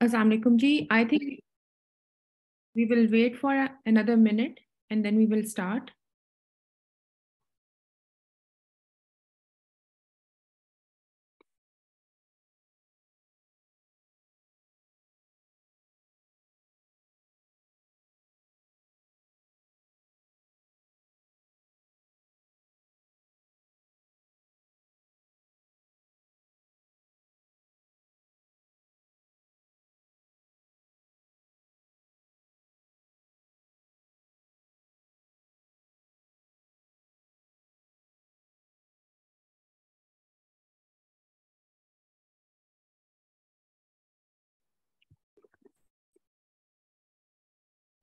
Assalamualaikum ji. I think we will wait for another minute and then we will start.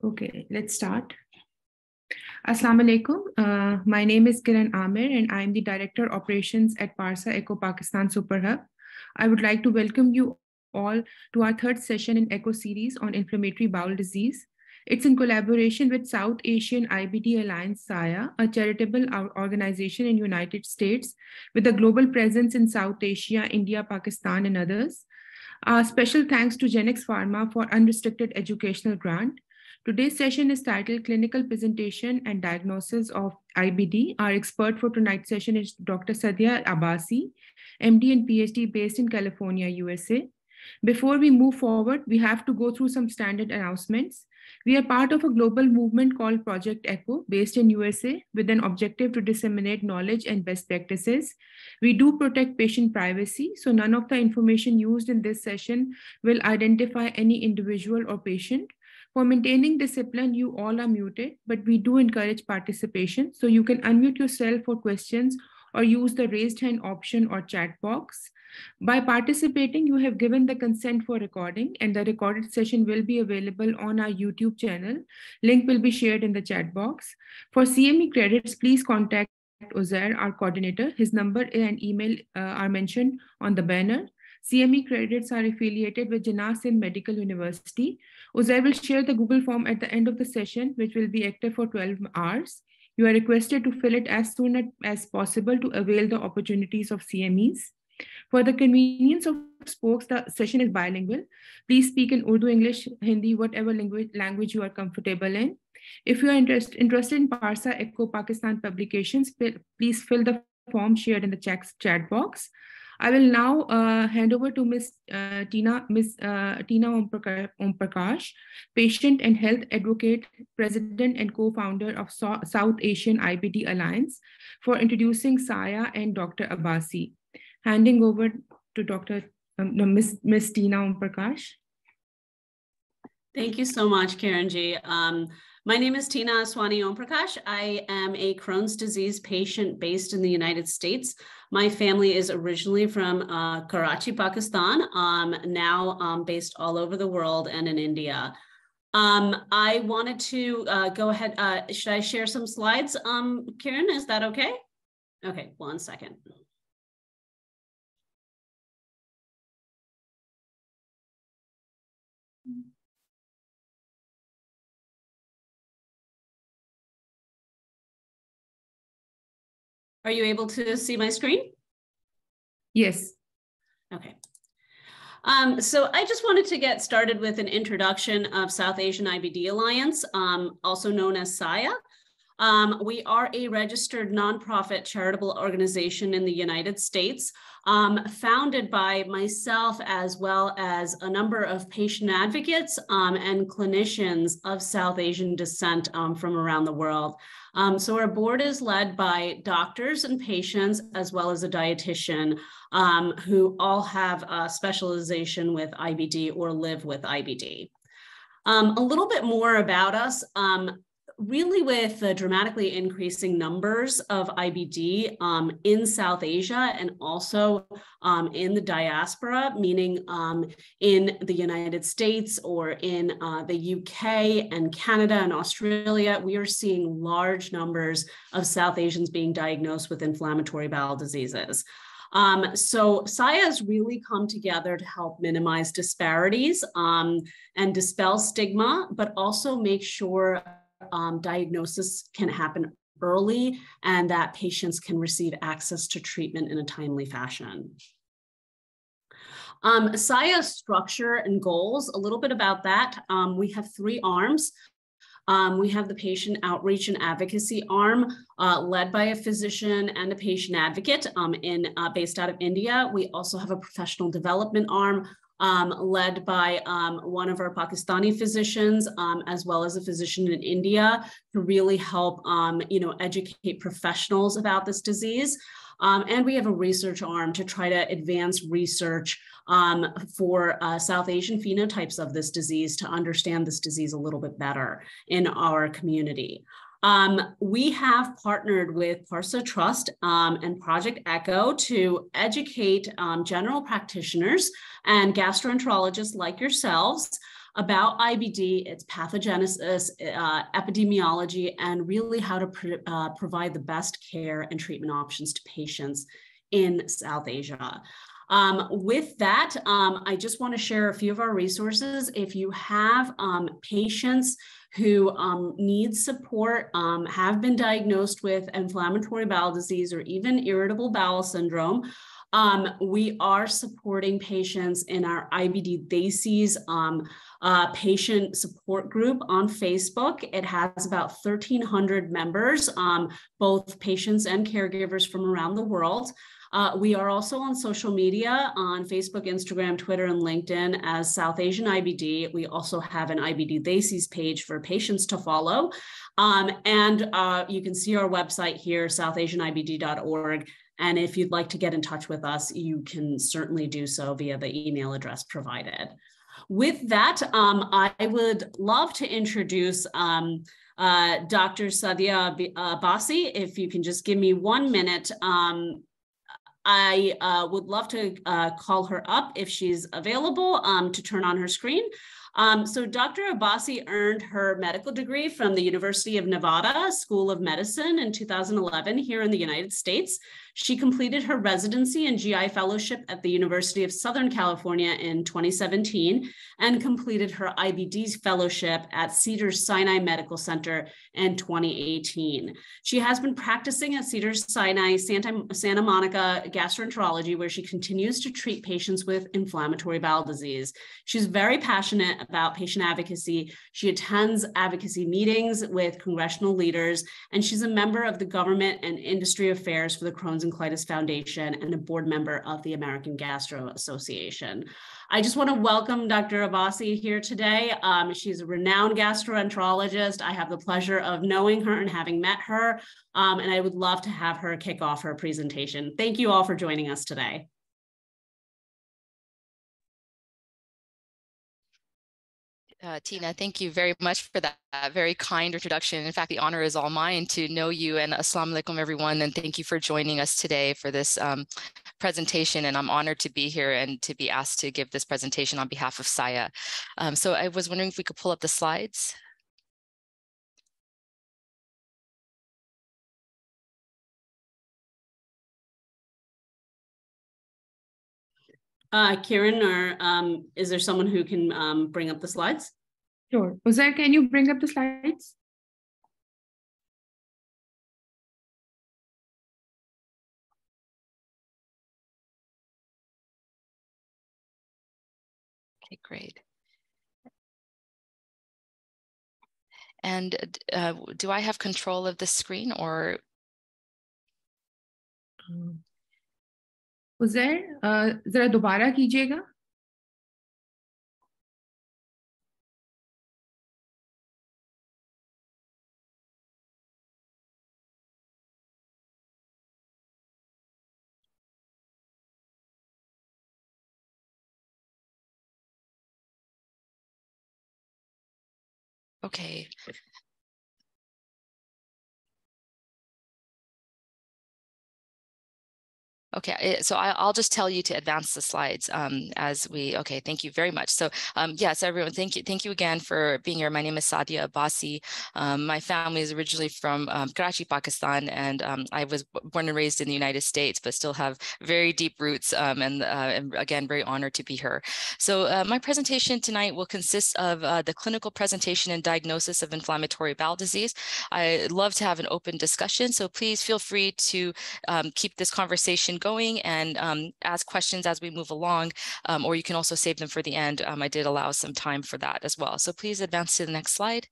Okay, let's start. Assalamu alaikum. Uh, my name is Kiran Amir and I'm the Director Operations at Parsa Echo Pakistan Super Hub. I would like to welcome you all to our third session in Echo series on inflammatory bowel disease. It's in collaboration with South Asian IBD Alliance SAIA, a charitable organization in United States with a global presence in South Asia, India, Pakistan, and others. Uh, special thanks to Genex Pharma for unrestricted educational grant. Today's session is titled Clinical Presentation and Diagnosis of IBD. Our expert for tonight's session is Dr. Sadeea Abbasi, MD and PhD based in California, USA. Before we move forward, we have to go through some standard announcements. We are part of a global movement called Project ECHO, based in USA, with an objective to disseminate knowledge and best practices. We do protect patient privacy, so none of the information used in this session will identify any individual or patient. For maintaining discipline, you all are muted, but we do encourage participation. So you can unmute yourself for questions or use the raised hand option or chat box. By participating, you have given the consent for recording and the recorded session will be available on our YouTube channel. Link will be shared in the chat box. For CME credits, please contact Uzair, our coordinator. His number and email uh, are mentioned on the banner. CME credits are affiliated with Jinnah Medical University. Uzair will share the Google form at the end of the session, which will be active for 12 hours. You are requested to fill it as soon as possible to avail the opportunities of CMEs. For the convenience of spokes, the session is bilingual. Please speak in Urdu, English, Hindi, whatever language, language you are comfortable in. If you are interest, interested in Parsa Echo Pakistan publications, please fill the form shared in the chat box. I will now uh, hand over to Ms. Uh, Tina, Ms. Uh, Tina Omprakash, patient and health advocate, president and co-founder of so South Asian IBD Alliance for introducing SAIA and Dr. Abbasi. Handing over to Dr. Um, no, Ms. Ms. Tina Omprakash. Thank you so much, Karen G. Um, my name is Tina Aswani Omprakash. I am a Crohn's disease patient based in the United States. My family is originally from uh, Karachi, Pakistan, um, now um, based all over the world and in India. Um, I wanted to uh, go ahead. Uh, should I share some slides, um, Karen? Is that okay? Okay, one second. Are you able to see my screen? Yes. Okay. Um, so I just wanted to get started with an introduction of South Asian IBD Alliance, um, also known as SAIA. Um, we are a registered nonprofit charitable organization in the United States, um, founded by myself as well as a number of patient advocates um, and clinicians of South Asian descent um, from around the world. Um, so our board is led by doctors and patients, as well as a dietitian um, who all have a specialization with IBD or live with IBD. Um, a little bit more about us. Um, really with the dramatically increasing numbers of IBD um, in South Asia and also um, in the diaspora, meaning um, in the United States or in uh, the UK and Canada and Australia, we are seeing large numbers of South Asians being diagnosed with inflammatory bowel diseases. Um, so SAIA has really come together to help minimize disparities um, and dispel stigma, but also make sure um, diagnosis can happen early and that patients can receive access to treatment in a timely fashion. Um, SAIA structure and goals, a little bit about that. Um, we have three arms. Um, we have the patient outreach and advocacy arm uh, led by a physician and a patient advocate um, in, uh, based out of India. We also have a professional development arm um, led by um, one of our Pakistani physicians, um, as well as a physician in India to really help, um, you know, educate professionals about this disease. Um, and we have a research arm to try to advance research um, for uh, South Asian phenotypes of this disease to understand this disease a little bit better in our community. Um, we have partnered with Parsa Trust um, and Project Echo to educate um, general practitioners and gastroenterologists like yourselves about IBD, its pathogenesis, uh, epidemiology, and really how to uh, provide the best care and treatment options to patients in South Asia. Um, with that, um, I just want to share a few of our resources. If you have um, patients who um, need support, um, have been diagnosed with inflammatory bowel disease or even irritable bowel syndrome, um, we are supporting patients in our IBD Desis um, uh, patient support group on Facebook. It has about 1,300 members, um, both patients and caregivers from around the world. Uh, we are also on social media on Facebook, Instagram, Twitter, and LinkedIn as South Asian IBD. We also have an IBD Desis page for patients to follow. Um, and uh, you can see our website here, southasianibd.org. And if you'd like to get in touch with us, you can certainly do so via the email address provided. With that, um, I would love to introduce um, uh, Dr. Sadeea Abbasi. If you can just give me one minute, um, I uh, would love to uh, call her up if she's available um, to turn on her screen. Um, so Dr. Abbasi earned her medical degree from the University of Nevada School of Medicine in 2011 here in the United States. She completed her residency and GI fellowship at the University of Southern California in 2017 and completed her IBD fellowship at Cedars-Sinai Medical Center in 2018. She has been practicing at Cedars-Sinai Santa, Santa Monica Gastroenterology, where she continues to treat patients with inflammatory bowel disease. She's very passionate about patient advocacy. She attends advocacy meetings with congressional leaders, and she's a member of the government and industry affairs for the Crohn's and Colitis Foundation and a board member of the American Gastro Association. I just want to welcome Dr. Abbasi here today. Um, she's a renowned gastroenterologist. I have the pleasure of knowing her and having met her, um, and I would love to have her kick off her presentation. Thank you all for joining us today. Uh, Tina, thank you very much for that very kind introduction. In fact, the honor is all mine to know you and assalamu alaikum everyone. And thank you for joining us today for this um, presentation. And I'm honored to be here and to be asked to give this presentation on behalf of SAIA. Um, so I was wondering if we could pull up the slides. Uh, Kiran, or um, is there someone who can um, bring up the slides? Sure. Uzair, can you bring up the slides? Okay, great. And uh, do I have control of the screen or? Uzair ذرا دوبارہ کیجیے گا Okay. Okay, eh, so I, will just tell you to advance the slides um, as we, okay, thank you very much. So um, yes, everyone, thank you. Thank you again for being here. My name is Sadeea Abbasi. Um, my family is originally from um, Karachi, Pakistan, and um, I was born and raised in the United States, but still have very deep roots um, and, uh, and, again, very honored to be here. So uh, my presentation tonight will consist of uh, the clinical presentation and diagnosis of inflammatory bowel disease. I love to have an open discussion, so please feel free to keep this conversation going and um, ask questions as we move along, um, or you can also save them for the end. Um, I did allow some time for that as well. So please advance to the next slide.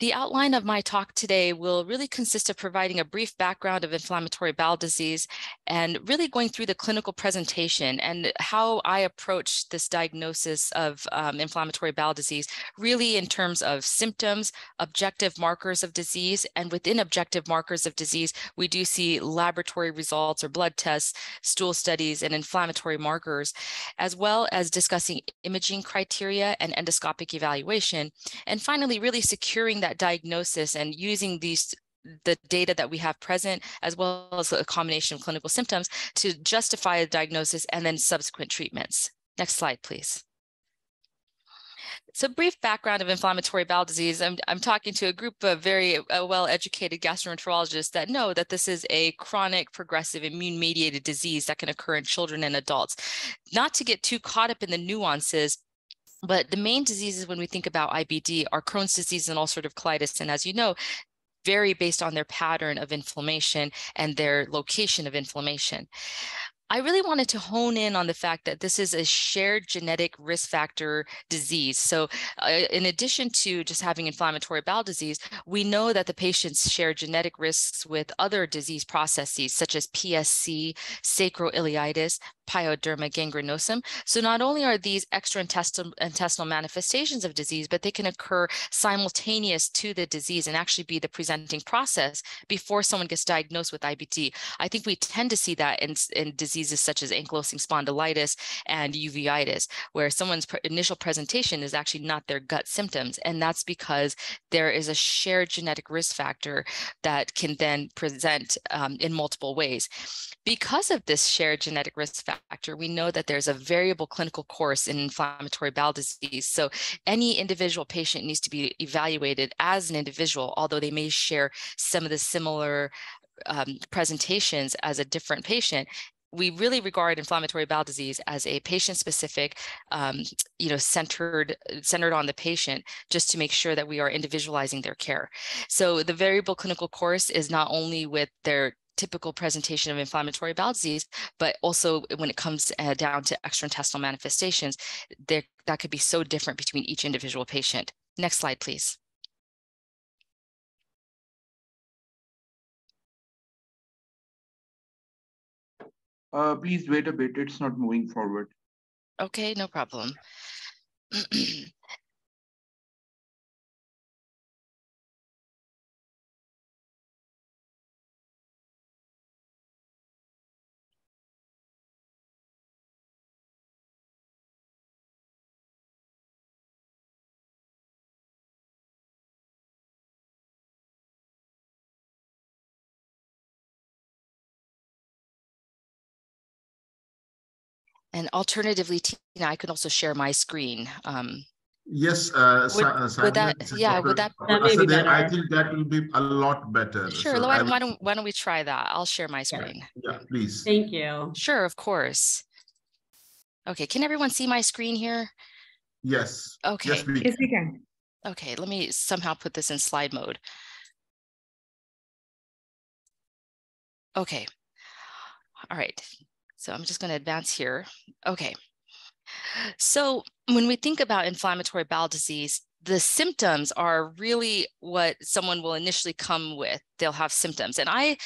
The outline of my talk today will really consist of providing a brief background of inflammatory bowel disease and really going through the clinical presentation and how I approach this diagnosis of um, inflammatory bowel disease, really in terms of symptoms, objective markers of disease, and within objective markers of disease, we do see laboratory results or blood tests, stool studies, and inflammatory markers, as well as discussing imaging criteria and endoscopic evaluation. And finally, really securing that that diagnosis and using these the data that we have present, as well as a combination of clinical symptoms to justify a diagnosis and then subsequent treatments. Next slide, please. So brief background of inflammatory bowel disease. I'm, I'm talking to a group of very uh, well-educated gastroenterologists that know that this is a chronic progressive immune-mediated disease that can occur in children and adults. Not to get too caught up in the nuances, but the main diseases when we think about IBD are Crohn's disease and ulcerative colitis. And as you know, vary based on their pattern of inflammation and their location of inflammation. I really wanted to hone in on the fact that this is a shared genetic risk factor disease. So, uh, in addition to just having inflammatory bowel disease, we know that the patients share genetic risks with other disease processes such as PSC, sacroiliitis, pyoderma gangrenosum. So not only are these extraintestinal manifestations of disease, but they can occur simultaneous to the disease and actually be the presenting process before someone gets diagnosed with IBD. I think we tend to see that in, in diseases such as ankylosing spondylitis and uveitis, where someone's initial presentation is actually not their gut symptoms. And that's because there is a shared genetic risk factor that can then present um, in multiple ways. Because of this shared genetic risk factor, we know that there's a variable clinical course in inflammatory bowel disease. So any individual patient needs to be evaluated as an individual, although they may share some of the similar um, presentations as a different patient we really regard inflammatory bowel disease as a patient-specific, um, you know, centered centered on the patient, just to make sure that we are individualizing their care. So the variable clinical course is not only with their typical presentation of inflammatory bowel disease, but also when it comes uh, down to extraintestinal manifestations, there, that could be so different between each individual patient. Next slide, please. Uh, please wait a bit, it's not moving forward. Okay, no problem. And alternatively, Tina, I can also share my screen. Um, Yes, uh, would, uh, would that, yeah, would that, that may be better. I think that will be a lot better. Sure, so why, why, don't, why don't we try that? I'll share my screen. Yeah, yeah, please. Thank you. Sure, of course. Okay, can everyone see my screen here? Yes. Okay. Yes, we, Yes, we can. Okay, let me somehow put this in slide mode. Okay. All right. So I'm just going to advance here. Okay. So when we think about inflammatory bowel disease, the symptoms are really what someone will initially come with. They'll have symptoms. And I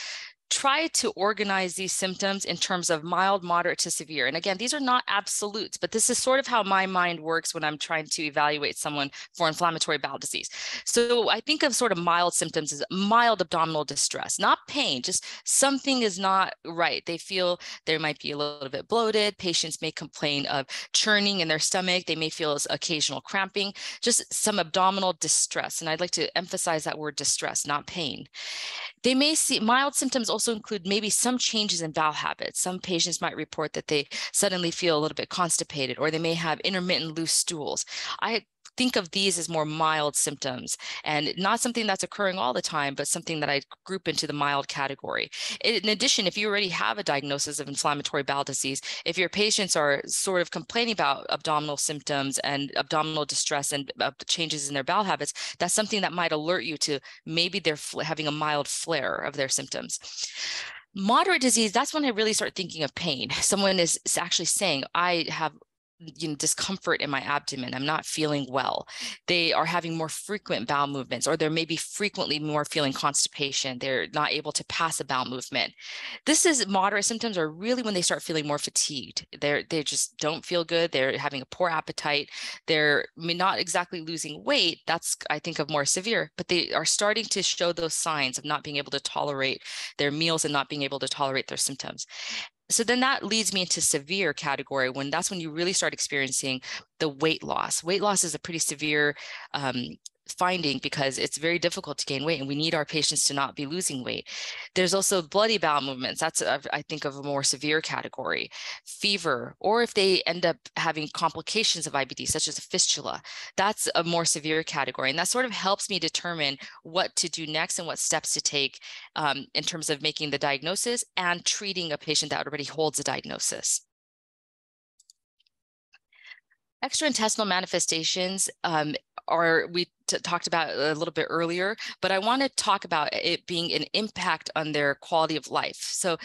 try to organize these symptoms in terms of mild, moderate to severe. And again, these are not absolutes, but this is sort of how my mind works when I'm trying to evaluate someone for inflammatory bowel disease. So I think of sort of mild symptoms as mild abdominal distress, not pain, just something is not right. They feel they might be a little bit bloated. Patients may complain of churning in their stomach. They may feel occasional cramping, just some abdominal distress. And I'd like to emphasize that word distress, not pain. They may see mild symptoms also include maybe some changes in bowel habits. Some patients might report that they suddenly feel a little bit constipated or they may have intermittent loose stools. I think of these as more mild symptoms and not something that's occurring all the time, but something that I group into the mild category. In addition, if you already have a diagnosis of inflammatory bowel disease, if your patients are sort of complaining about abdominal symptoms and abdominal distress and changes in their bowel habits, that's something that might alert you to maybe they're having a mild flare of their symptoms. Moderate disease, that's when I really start thinking of pain. Someone is actually saying, I have you know discomfort in my abdomen i'm not feeling well they are having more frequent bowel movements or they're maybe frequently more feeling constipation they're not able to pass a bowel movement. This is moderate symptoms are really when they start feeling more fatigued they're they just don't feel good they're having a poor appetite they're not exactly losing weight that's i think of more severe but they are starting to show those signs of not being able to tolerate their meals and not being able to tolerate their symptoms so then that leads me into severe category when that's when you really start experiencing the weight loss. Weight loss is a pretty severe um, finding because it's very difficult to gain weight and we need our patients to not be losing weight. There's also bloody bowel movements. That's, a, I think, of a more severe category. Fever, or if they end up having complications of IBD, such as a fistula, that's a more severe category. And that sort of helps me determine what to do next and what steps to take um, in terms of making the diagnosis and treating a patient that already holds a diagnosis. Extraintestinal manifestations um, are we talked about a little bit earlier, but I want to talk about it being an impact on their quality of life. So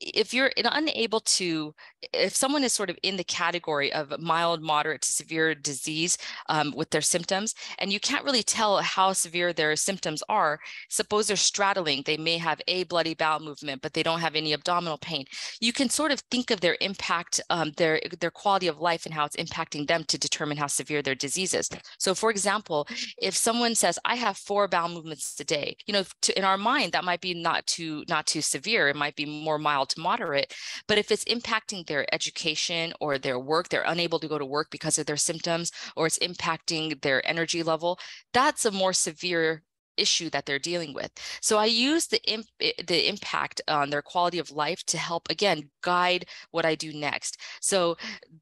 if you're unable to, if someone is sort of in the category of mild, moderate to severe disease um, with their symptoms, and you can't really tell how severe their symptoms are, suppose they're straddling, they may have a bloody bowel movement, but they don't have any abdominal pain. You can sort of think of their impact, um, their, their quality of life and how it's impacting them to determine how severe their disease is. So for example, if someone says, I have four bowel movements a day, you know, to, in our mind, that might be not too, not too severe. It might be more mild to moderate. But if it's impacting their education or their work, they're unable to go to work because of their symptoms, or it's impacting their energy level, that's a more severe issue that they're dealing with. So I use the imp the impact on their quality of life to help again guide what I do next. So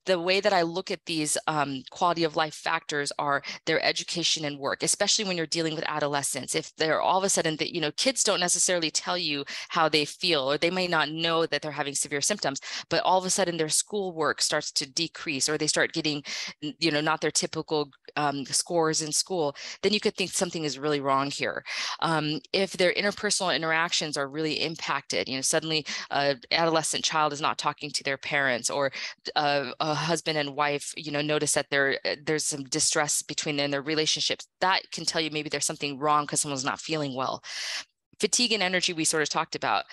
the way that I look at these um, quality of life factors are their education and work, especially when you're dealing with adolescents. If they're all of a sudden that you know kids don't necessarily tell you how they feel, or they may not know that they're having severe symptoms, but all of a sudden their schoolwork starts to decrease, or they start getting you know not their typical um, scores in school, then you could think something is really wrong here um, if their interpersonal interactions are really impacted, you know, suddenly an adolescent child is not talking to their parents or a, a husband and wife, you know, notice that there uh, there's some distress between them in their relationships, that can tell you maybe there's something wrong because someone's not feeling well fatigue and energy we sort of talked about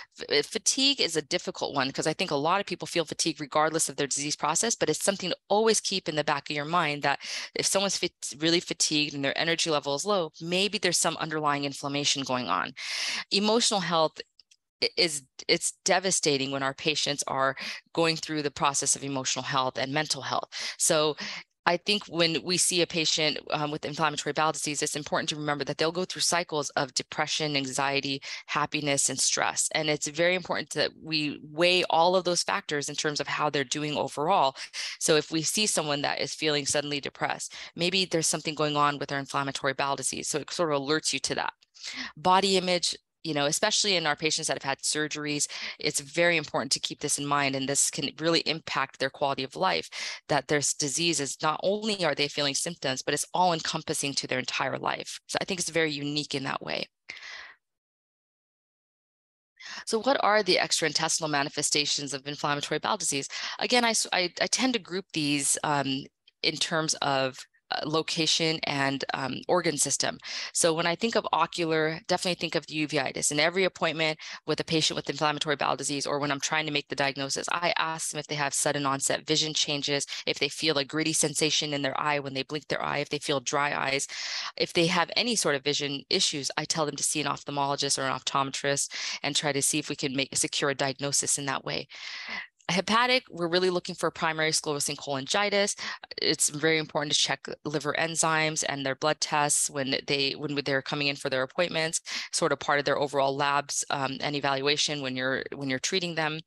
fatigue is a difficult one because i think a lot of people feel fatigue regardless of their disease process but it's something to always keep in the back of your mind that if someone's really fatigued and their energy level is low maybe there's some underlying inflammation going on. Emotional health is it's devastating when our patients are going through the process of emotional health and mental health. So I think when we see a patient um, with inflammatory bowel disease, it's important to remember that they'll go through cycles of depression, anxiety, happiness, and stress. And it's very important that we weigh all of those factors in terms of how they're doing overall. So if we see someone that is feeling suddenly depressed, maybe there's something going on with their inflammatory bowel disease. So it sort of alerts you to that. Body image, you know, especially in our patients that have had surgeries, it's very important to keep this in mind. And this can really impact their quality of life, that their disease is not only are they feeling symptoms, but it's all encompassing to their entire life. So I think it's very unique in that way. So what are the extraintestinal manifestations of inflammatory bowel disease? Again, I, I, I tend to group these um, in terms of location and um, organ system. So when I think of ocular, definitely think of the uveitis. In every appointment with a patient with inflammatory bowel disease, or when I'm trying to make the diagnosis, I ask them if they have sudden onset vision changes, if they feel a gritty sensation in their eye when they blink their eye, if they feel dry eyes, if they have any sort of vision issues, I tell them to see an ophthalmologist or an optometrist and try to see if we can make secure a diagnosis in that way hepatic, we're really looking for primary sclerosing cholangitis. It's very important to check liver enzymes and their blood tests when they when they're coming in for their appointments, sort of part of their overall labs um, and evaluation when you're when you're treating them.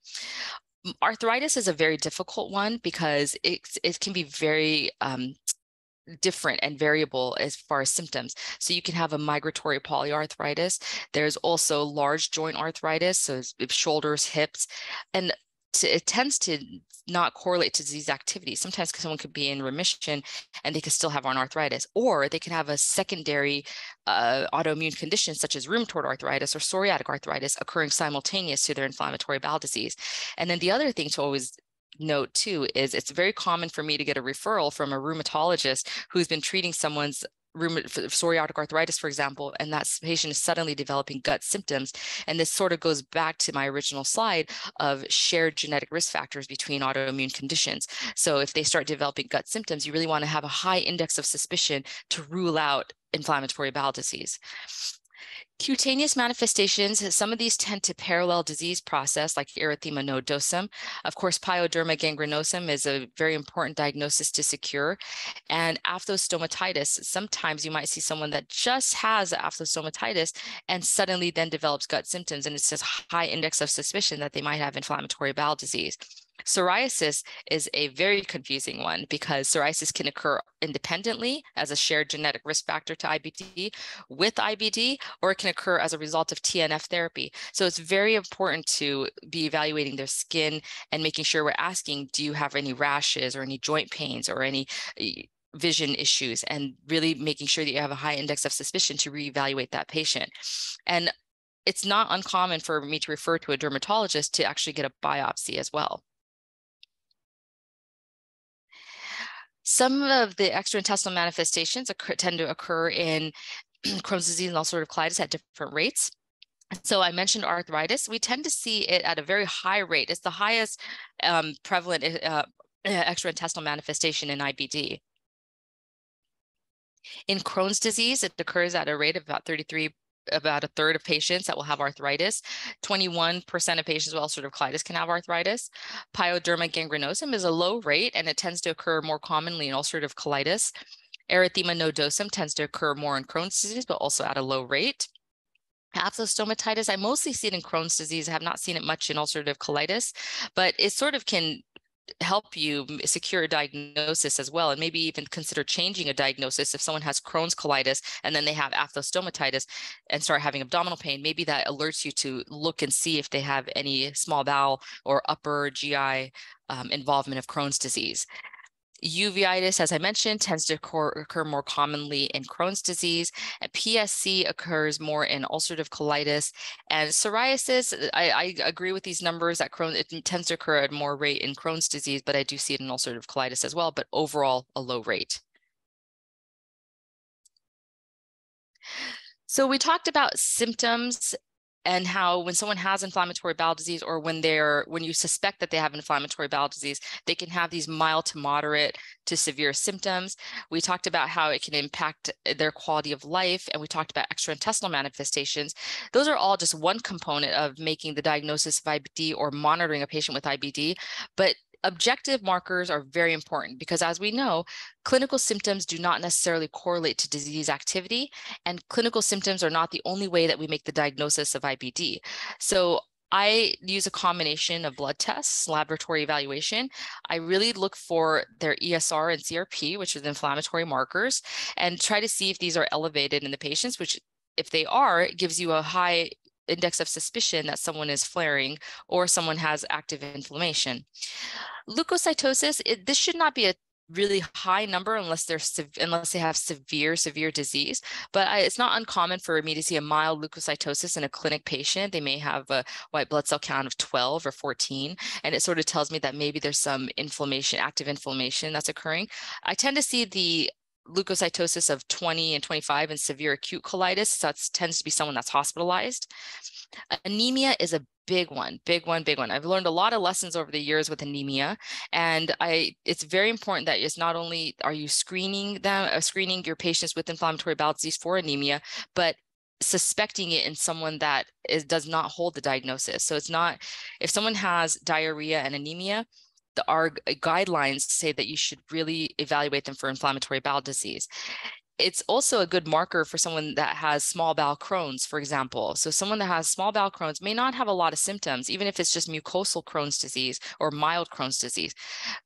Arthritis is a very difficult one because it, it can be very um, different and variable as far as symptoms. So you can have a migratory polyarthritis. There's also large joint arthritis, so shoulders, hips, and it tends to not correlate to disease activity. Sometimes someone could be in remission and they could still have arthritis, or they could have a secondary uh, autoimmune condition such as rheumatoid arthritis or psoriatic arthritis occurring simultaneous to their inflammatory bowel disease. And then the other thing to always note too is it's very common for me to get a referral from a rheumatologist who's been treating someone's psoriatic arthritis, for example, and that patient is suddenly developing gut symptoms. And this sort of goes back to my original slide of shared genetic risk factors between autoimmune conditions. So if they start developing gut symptoms, you really want to have a high index of suspicion to rule out inflammatory bowel disease. Cutaneous manifestations, uh, some of these tend to parallel disease process like erythema nodosum. Of course, pyoderma gangrenosum is a very important diagnosis to secure. And aphthostomatitis, sometimes you might see someone that just has aphthostomatitis and suddenly then develops gut symptoms and it's just high index of suspicion that they might have inflammatory bowel disease. Psoriasis is a very confusing one because psoriasis can occur independently as a shared genetic risk factor to IBD with IBD, or it can occur as a result of TNF therapy. So it's very important to be evaluating their skin and making sure we're asking, do you have any rashes or any joint pains or any eh, vision issues and really making sure that you have a high index of suspicion to reevaluate that patient. And it's not uncommon for me to refer to a dermatologist to actually get a biopsy as well. Some of the extraintestinal manifestations occur, tend to occur in Crohn's disease and ulcerative colitis at different rates. So I mentioned arthritis. We tend to see it at a very high rate. It's the highest um, prevalent uh, extraintestinal manifestation in IBD. In Crohn's disease, it occurs at a rate of about 33 about a third of patients that will have arthritis. 21% of patients with ulcerative colitis can have arthritis. Pyoderma gangrenosum is a low rate and it tends to occur more commonly in ulcerative colitis. Erythema nodosum tends to occur more in Crohn's disease, but also at a low rate. Aphthostomatitis, I mostly see it in Crohn's disease. I have not seen it much in ulcerative colitis, but it sort of can help you secure a diagnosis as well and maybe even consider changing a diagnosis if someone has Crohn's colitis and then they have aphthostomatitis and start having abdominal pain maybe that alerts you to look and see if they have any small bowel or upper GI um, involvement of Crohn's disease Uveitis, as I mentioned, tends to occur, more commonly in Crohn's disease. PSC occurs more in ulcerative colitis. And psoriasis, I, I agree with these numbers that Crohn, it tends to occur at more rate in Crohn's disease, but I do see it in ulcerative colitis as well, but overall a low rate. So we talked about symptoms and how when someone has inflammatory bowel disease or when they're when you suspect that they have inflammatory bowel disease they can have these mild to moderate to severe symptoms. We talked about how it can impact eh, their quality of life and we talked about extraintestinal manifestations. Those are all just one component of making the diagnosis of IBD or monitoring a patient with IBD but objective markers are very important because as we know, clinical symptoms do not necessarily correlate to disease activity and clinical symptoms are not the only way that we make the diagnosis of IBD. So I use a combination of blood tests, laboratory evaluation. I really look for their ESR and CRP, which are the inflammatory markers, and try to see if these are elevated in the patients, which if they are, it gives you a high index of suspicion that someone is flaring or someone has active inflammation. Leukocytosis, it, this should not be a really high number unless they're unless they have severe severe disease but I, it's not uncommon for me to see a mild leukocytosis in a clinic patient they may have a white blood cell count of 12 or 14 and it sort of tells me that maybe there's some inflammation active inflammation that's occurring i tend to see the leukocytosis of 20 and 25 and severe acute colitis. So that tends to be someone that's hospitalized. Anemia is a big one, big one, big one. I've learned a lot of lessons over the years with anemia, and I it's very important that it's not only are you screening them, uh, screening your patients with inflammatory bowel disease for anemia, but suspecting it in someone that is, does not hold the diagnosis. So it's not if someone has diarrhea and anemia, the, our uh, guidelines say that you should really evaluate them for inflammatory bowel disease. It's also a good marker for someone that has small bowel Crohn's, for example. So someone that has small bowel Crohn's may not have a lot of symptoms, even if it's just mucosal Crohn's disease or mild Crohn's disease.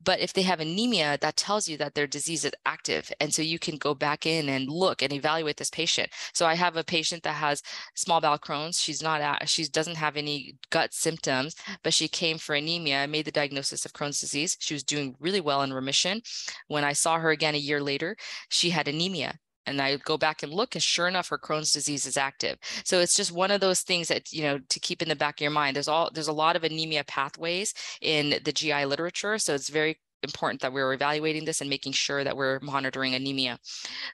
But if they have anemia, that tells you that their disease is active. And so you can go back in and look and evaluate this patient. So I have a patient that has small bowel Crohn's. She's not, at, she doesn't have any gut symptoms, but she came for anemia. Made the diagnosis of Crohn's disease. She was doing really well in remission. When I saw her again a year later, she had anemia and I go back and look, and sure enough, her Crohn's disease is active. So it's just one of those things that you know to keep in the back of your mind. There's all there's a lot of anemia pathways in the GI literature, so it's very important that we're evaluating this and making sure that we're monitoring anemia.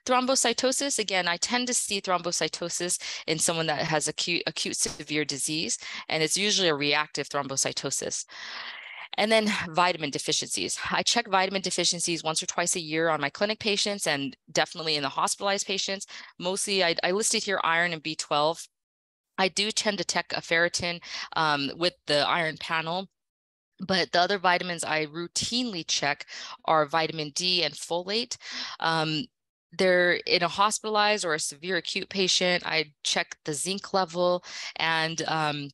Thrombocytosis, again, I tend to see thrombocytosis in someone that has acute acute severe disease, and it's usually a reactive thrombocytosis. And then vitamin deficiencies. I check vitamin deficiencies once or twice a year on my clinic patients and definitely in the hospitalized patients. Mostly I, I listed here iron and B12. I do tend to check a ferritin um, with the iron panel but the other vitamins I routinely check are vitamin D and folate. Um, they're in a hospitalized or a severe acute patient. I check the zinc level and um,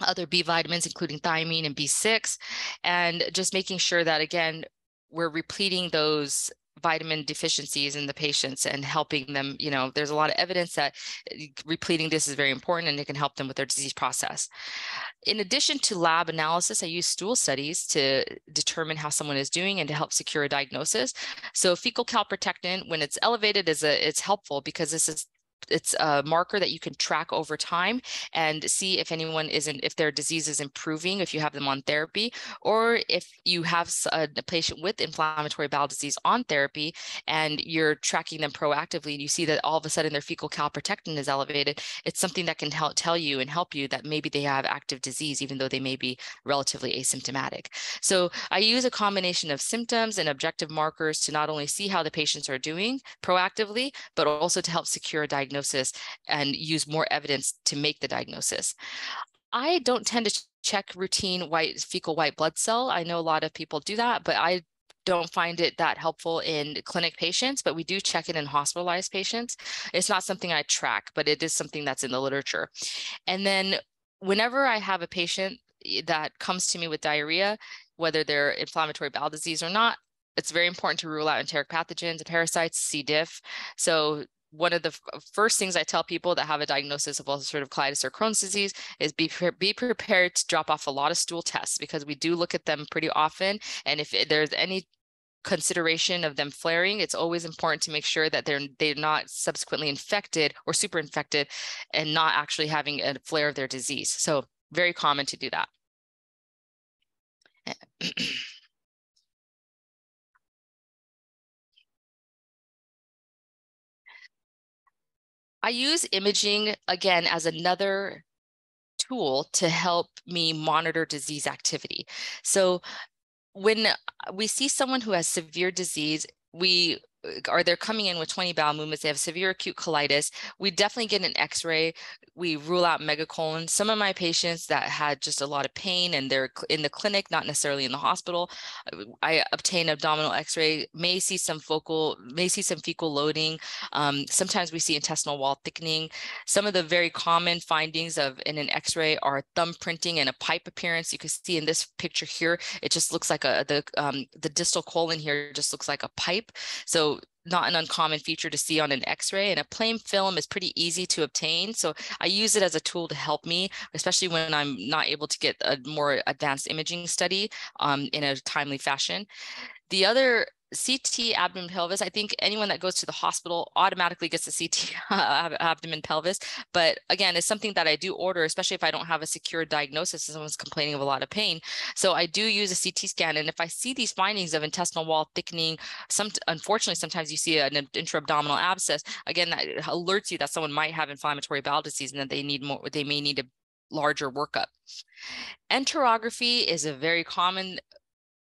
other B vitamins, including thiamine and B6, and just making sure that, again, we're repleting those vitamin deficiencies in the patients and helping them you know there's a lot of evidence that eh, repleting this is very important and it can help them with their disease process. In addition to lab analysis i use stool studies to determine how someone is doing and to help secure a diagnosis. So fecal calprotectin when it's elevated is a it's helpful because this is it's a marker that you can track over time and see if anyone isn't if their disease is improving if you have them on therapy or if you have a, patient with inflammatory bowel disease on therapy and you're tracking them proactively and you see that all of a sudden their fecal calprotectin is elevated it's something that can help tell you and help you that maybe they have active disease even though they may be relatively asymptomatic. So i use a combination of symptoms and objective markers to not only see how the patients are doing proactively but also to help secure a diagnosis diagnosis and use more evidence to make the diagnosis. I don't tend to check routine white fecal white blood cell. I know a lot of people do that, but I don't find it that helpful in clinic patients, but we do check it in hospitalized patients. It's not something I track, but it is something that's in the literature. And then whenever I have a patient eh, that comes to me with diarrhea, whether they're inflammatory bowel disease or not, it's very important to rule out enteric pathogens and parasites, C. diff. So one of the uh, first things I tell people that have a diagnosis of ulcerative colitis or Crohn's disease is be, be prepared to drop off a lot of stool tests because we do look at them pretty often. And if there's any consideration of them flaring, it's always important to make sure that they're they're not subsequently infected or super infected and not actually having a flare of their disease. So very common to do that. I use imaging again as another tool to help me monitor disease activity. So when we see someone who has severe disease, we or they're coming in with 20 bowel movements, they have severe acute colitis, we definitely get an x-ray. We rule out megacolon. Some of my patients that had just a lot of pain and they're in the clinic, not necessarily in the hospital, I obtain abdominal x-ray, may see some focal, may see some fecal loading. Um, sometimes we see intestinal wall thickening. Some of the very common findings of in an x-ray are thumb printing and a pipe appearance. You can see in this picture here, it just looks like a, the, um, the distal colon here just looks like a pipe. So not an uncommon feature to see on an x-ray and a plain film is pretty easy to obtain so i use it as a tool to help me especially when i'm not able to get a more advanced imaging study um, in a timely fashion. The other CT abdomen pelvis, I think anyone that goes to the hospital automatically gets a CT abdomen pelvis. But again, it's something that I do order, especially if I don't have a secure diagnosis and someone's complaining of a lot of pain. So I do use a CT scan. And if I see these findings of intestinal wall thickening, some unfortunately, sometimes you see an intra-abdominal abscess. Again, that alerts you that someone might have inflammatory bowel disease and that they need more, they may need a larger workup. Enterography is a very common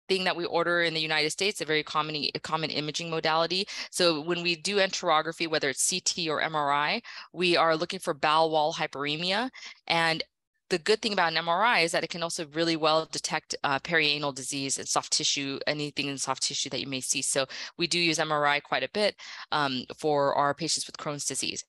thing that we order in the United States, a very common, common imaging modality. So when we do enterography, whether it's CT or MRI, we are looking for bowel wall hyperemia. And the good thing about an MRI is that it can also really well detect uh, perianal disease and soft tissue, anything in soft tissue that you may see. So we do use MRI quite a bit um, for our patients with Crohn's disease.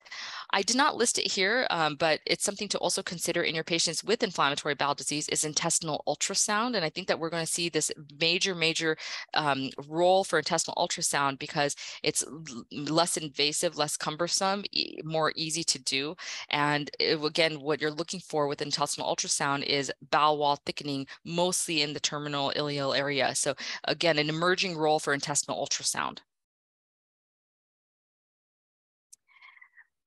I did not list it here, um, but it's something to also consider in your patients with inflammatory bowel disease is intestinal ultrasound. And I think that we're going to see this major, major um, role for intestinal ultrasound because it's less invasive, less cumbersome, more easy to do. And it, again, what you're looking for with intestinal ultrasound is bowel wall thickening, mostly in the terminal ileal area. So again, an emerging role for intestinal ultrasound.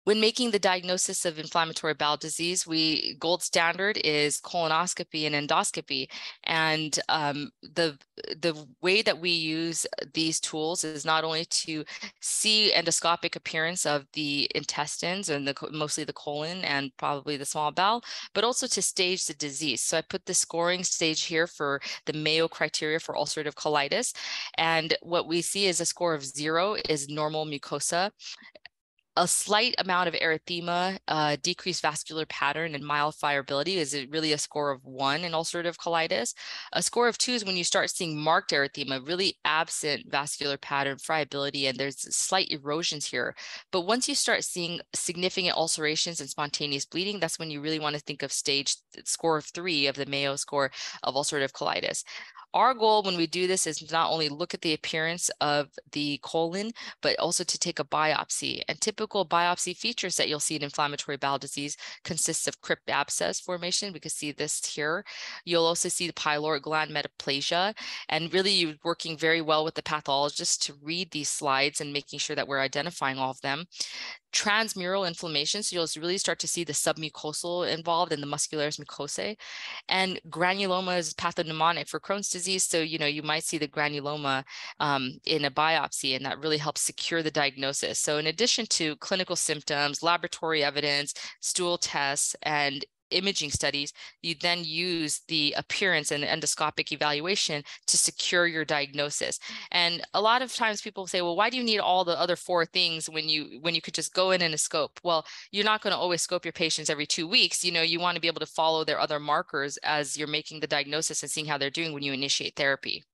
When making the diagnosis of inflammatory bowel disease, we gold standard is colonoscopy and endoscopy. And um, the, the way that we use these tools is not only to see endoscopic appearance of the intestines and the, mostly the colon and probably the small bowel, but also to stage the disease. So I put the scoring stage here for the Mayo criteria for ulcerative colitis. And what we see is a score of zero is normal mucosa a slight amount of erythema, uh, decreased vascular pattern, and mild friability is it really a score of one in ulcerative colitis. A score of two is when you start seeing marked erythema, really absent vascular pattern, friability, and there's slight erosions here. But once you start seeing significant ulcerations and spontaneous bleeding, that's when you really want to think of stage score of three of the Mayo score of ulcerative colitis. Our goal when we do this is not only look at the appearance of the colon, but also to take a biopsy. And typical biopsy features that you'll see in inflammatory bowel disease consists of crypt abscess formation. We can see this here. You'll also see the pyloric gland metaplasia, and really you're working very well with the pathologist to read these slides and making sure that we're identifying all of them transmural inflammation. So you'll really start to see the submucosal involved in the muscularis mucosae. And granuloma is pathognomonic for Crohn's disease. So, you know, you might see the granuloma um, in a biopsy, and that really helps secure the diagnosis. So in addition to clinical symptoms, laboratory evidence, stool tests, and imaging studies, you then use the appearance and endoscopic evaluation to secure your diagnosis. And a lot of times people say, well, why do you need all the other four things when you when you could just go in and scope? Well, you're not going to always scope your patients every two weeks. You know, you want to be able to follow their other markers as you're making the diagnosis and seeing how they're doing when you initiate therapy.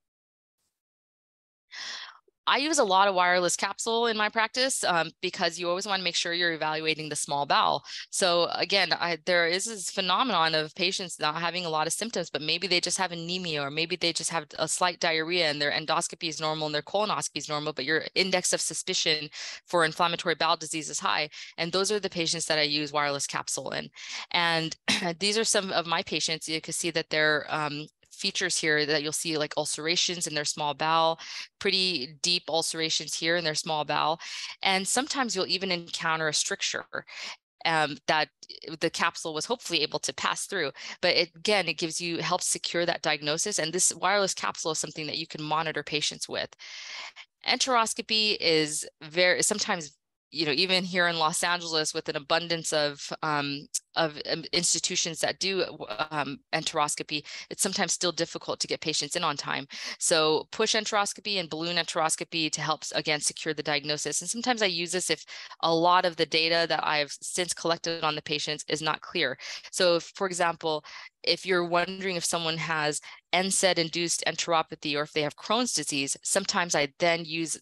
I use a lot of wireless capsule in my practice um, because you always want to make sure you're evaluating the small bowel. So again, I, there is this phenomenon of patients not having a lot of symptoms, but maybe they just have anemia or maybe they just have a slight diarrhea and their endoscopy is normal and their colonoscopy is normal, but your index of suspicion for inflammatory bowel disease is high. And those are the patients that I use wireless capsule in. And these are some of my patients. You can see that they're um, features here that you'll see like ulcerations in their small bowel, pretty deep ulcerations here in their small bowel. And sometimes you'll even encounter a stricture um, that the capsule was hopefully able to pass through. But it, again, it gives you helps secure that diagnosis. And this wireless capsule is something that you can monitor patients with. Enteroscopy is very sometimes you know, even here in Los Angeles with an abundance of um, of um, institutions that do um, enteroscopy, it's sometimes still difficult to get patients in on time. So push enteroscopy and balloon enteroscopy to help, again, secure the diagnosis. And sometimes I use this if a lot of the data that I've since collected on the patients is not clear. So if, for example, if you're wondering if someone has NSAID-induced enteropathy or if they have Crohn's disease, sometimes I then use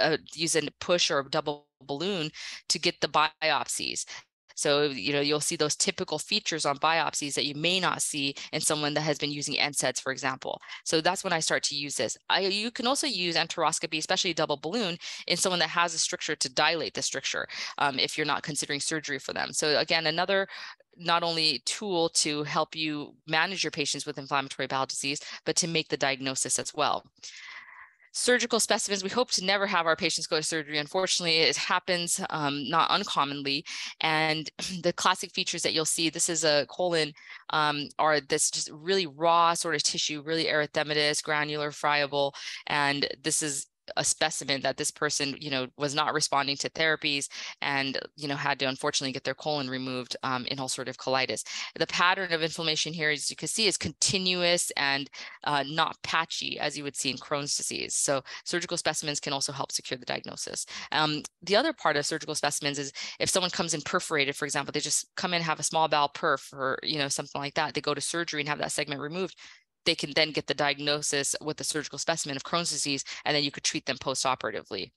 uh, use a push or a double balloon to get the biopsies. So, you know, you'll see those typical features on biopsies that you may not see in someone that has been using NSAIDs, for example. So that's when I start to use this. I, you can also use enteroscopy, especially double balloon, in someone that has a stricture to dilate the stricture um, if you're not considering surgery for them. So again, another not only tool to help you manage your patients with inflammatory bowel disease, but to make the diagnosis as well surgical specimens, we hope to never have our patients go to surgery. Unfortunately, it happens um, not uncommonly. And the classic features that you'll see, this is a colon, um, are this just really raw sort of tissue, really erythematous, granular, friable. And this is a specimen that this person, you know, was not responding to therapies and, you know, had to unfortunately get their colon removed um, in ulcerative colitis. The pattern of inflammation here, as you can see, is continuous and uh, not patchy, as you would see in Crohn's disease. So surgical specimens can also help secure the diagnosis. Um, the other part of surgical specimens is if someone comes in perforated, for example, they just come in, have a small bowel perf or, you know, something like that, they go to surgery and have that segment removed they can then get the diagnosis with a surgical specimen of Crohn's disease, and then you could treat them post-operatively.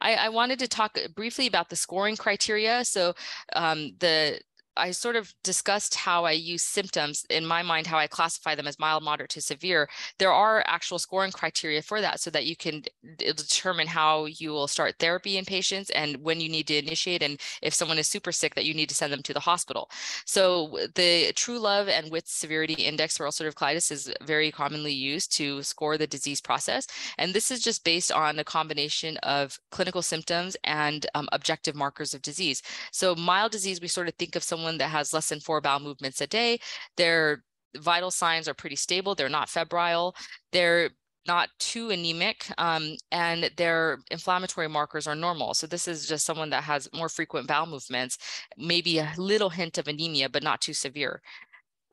I, I, wanted to talk briefly about the scoring criteria. So um, the I sort of discussed how I use symptoms in my mind, how I classify them as mild, moderate to severe. There are actual scoring criteria for that so that you can determine how you will start therapy in patients and when you need to initiate and if someone is super sick that you need to send them to the hospital. So the Truelove and Witts Severity Index for ulcerative colitis is very commonly used to score the disease process. And this is just based on a combination of clinical symptoms and um, objective markers of disease. So mild disease, we sort of think of someone someone that has less than four bowel movements a day, their vital signs are pretty stable. They're not febrile. They're not too anemic, um, and their inflammatory markers are normal. So this is just someone that has more frequent bowel movements, maybe a little hint of anemia, but not too severe.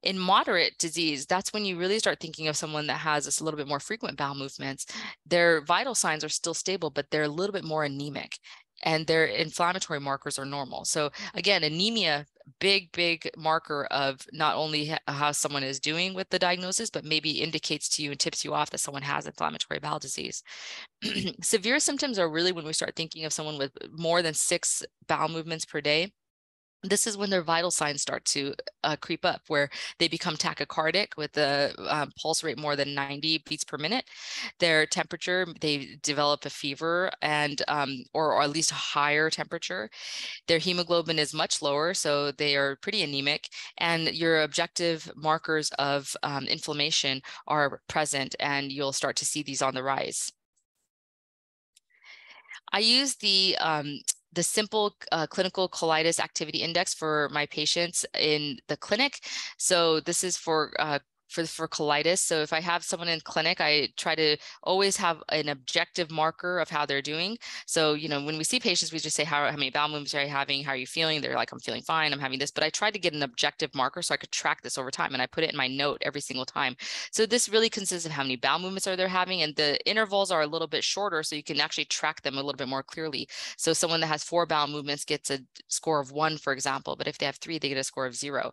In moderate disease, that's when you really start thinking of someone that has this a little bit more frequent bowel movements. Their vital signs are still stable, but they're a little bit more anemic and their inflammatory markers are normal. So again, anemia, big, big marker of not only how someone is doing with the diagnosis, but maybe indicates to you and tips you off that someone has inflammatory bowel disease. Severe symptoms are really when we start thinking of someone with more than six bowel movements per day this is when their vital signs start to uh, creep up where they become tachycardic with a um, pulse rate more than 90 beats per minute. Their temperature they develop a fever and um, or, or, at least a higher temperature. Their hemoglobin is much lower so they are pretty anemic and your objective markers of um, inflammation are present and you'll start to see these on the rise. I use the um, the simple uh, clinical colitis activity index for my patients in the clinic. So this is for uh, for, for colitis. So if I have someone in clinic, I try to always have an objective marker of how they're doing. So, you know, when we see patients, we just say, how, how many bowel movements are you having? How are you feeling? They're like, I'm feeling fine. I'm having this, but I try to get an objective marker so I could track this over time. And I put it in my note every single time. So this really consists of how many bowel movements are they having. And the intervals are a little bit shorter. So you can actually track them a little bit more clearly. So someone that has four bowel movements gets a score of one, for example, but if they have three, they get a score of zero.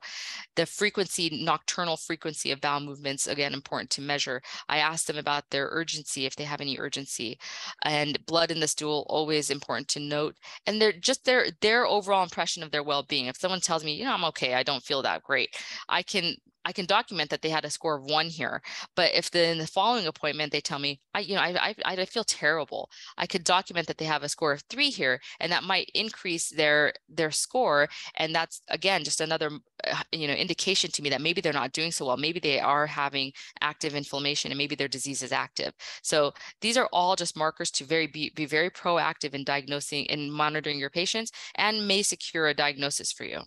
The frequency, nocturnal frequency of bowel movements, again, important to measure. I asked them about their urgency, if they have any urgency. And blood in the stool, always important to note. And they're just their their overall impression of their well-being. If someone tells me, you know, I'm okay, I don't feel that great, I can I can document that they had a score of one here. But if the, in the following appointment they tell me, I, you know, I, I, I feel terrible, I could document that they have a score of three here, and that might increase their their score. And that's again just another, uh, you know, indication to me that maybe they're not doing so well. Maybe they are having active inflammation, and maybe their disease is active. So these are all just markers to very be be very proactive in diagnosing and monitoring your patients, and may secure a diagnosis for you.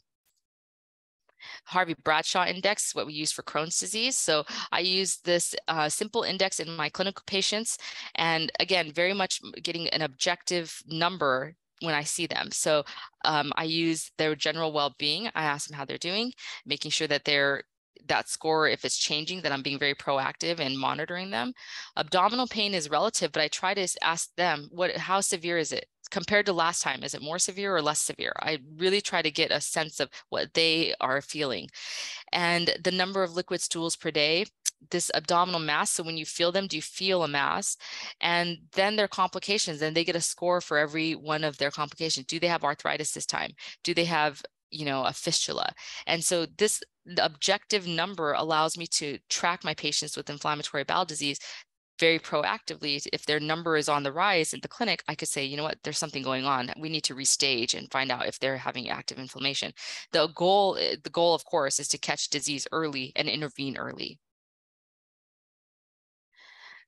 Harvey Bradshaw index, what we use for Crohn's disease. So I use this uh, simple index in my clinical patients. And again, very much getting an objective number when I see them. So um, I use their general well-being. I ask them how they're doing, making sure that they're that score, if it's changing, that I'm being very proactive and monitoring them. Abdominal pain is relative, but I try to ask them, what, how severe is it? Compared to last time, is it more severe or less severe? I really try to get a sense of what they are feeling. And the number of liquid stools per day, this abdominal mass. So when you feel them, do you feel a mass? And then their complications, and they get a score for every one of their complications. Do they have arthritis this time? Do they have you know a fistula and so this the objective number allows me to track my patients with inflammatory bowel disease very proactively, if their number is on the rise in the clinic, I could say, you know what, there's something going on. We need to restage and find out if they're having active inflammation. The goal, eh, the goal, of course, is to catch disease early and intervene early.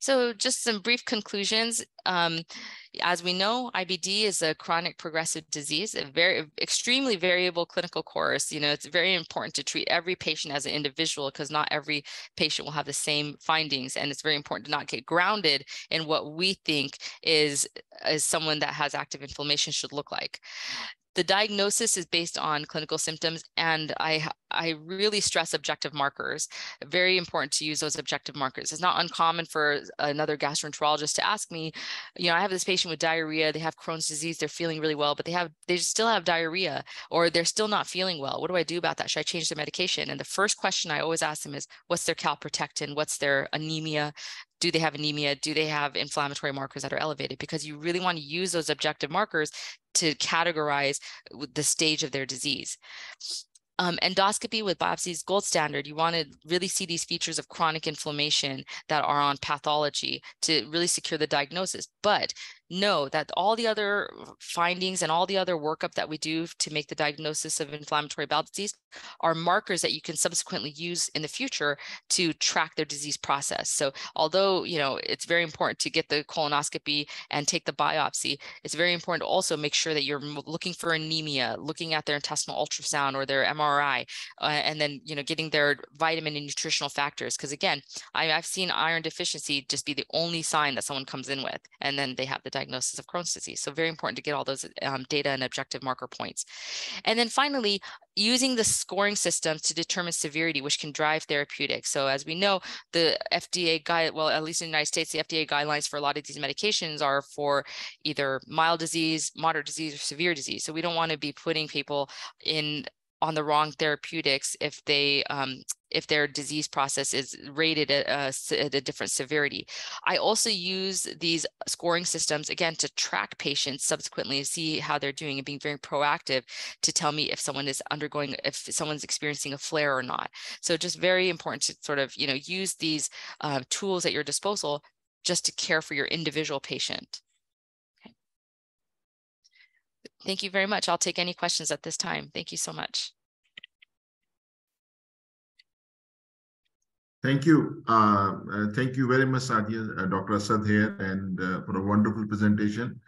So just some brief conclusions. Um, as we know, IBD is a chronic progressive disease, a very extremely variable clinical course. You know, it's very important to treat every patient as an individual because not every patient will have the same findings. And it's very important to not get grounded in what we think is, is someone that has active inflammation should look like. The diagnosis is based on clinical symptoms, and I, I really stress objective markers. Very important to use those objective markers. It's not uncommon for another gastroenterologist to ask me, you know, I have this patient with diarrhea, they have Crohn's disease, they're feeling really well, but they have they still have diarrhea or they're still not feeling well. What do I do about that? Should I change their medication? And the first question I always ask them is, what's their calprotectin? What's their anemia? do they have anemia? Do they have inflammatory markers that are elevated? Because you really want to use those objective markers to categorize the stage of their disease. Um, endoscopy with biopsy is gold standard. You want to really see these features of chronic inflammation that are on pathology to really secure the diagnosis. But know that all the other findings and all the other workup that we do to make the diagnosis of inflammatory bowel disease are markers that you can subsequently use in the future to track their disease process. So although, you know, it's very important to get the colonoscopy and take the biopsy, it's very important to also make sure that you're looking for anemia, looking at their intestinal ultrasound or their MRI, uh, and then, you know, getting their vitamin and nutritional factors. Because again, I, I've seen iron deficiency just be the only sign that someone comes in with, and then they have the diagnosis of Crohn's disease. So very important to get all those um, data and objective marker points. And then finally, using the scoring systems to determine severity, which can drive therapeutics. So as we know, the FDA guide, well, at least in the United States, the FDA guidelines for a lot of these medications are for either mild disease, moderate disease, or severe disease. So we don't want to be putting people in on the wrong therapeutics if they um, if their disease process is rated at a, at a, different severity. I also use these scoring systems again to track patients subsequently and see how they're doing and being very proactive to tell me if someone is undergoing if someone's experiencing a flare or not. So just very important to sort of you know use these uh, tools at your disposal just to care for your individual patient. Thank you very much. I'll take any questions at this time. Thank you so much. Thank you. Uh, uh, thank you very much, Sadeea, uh, Dr. Asad here, and uh, for a wonderful presentation.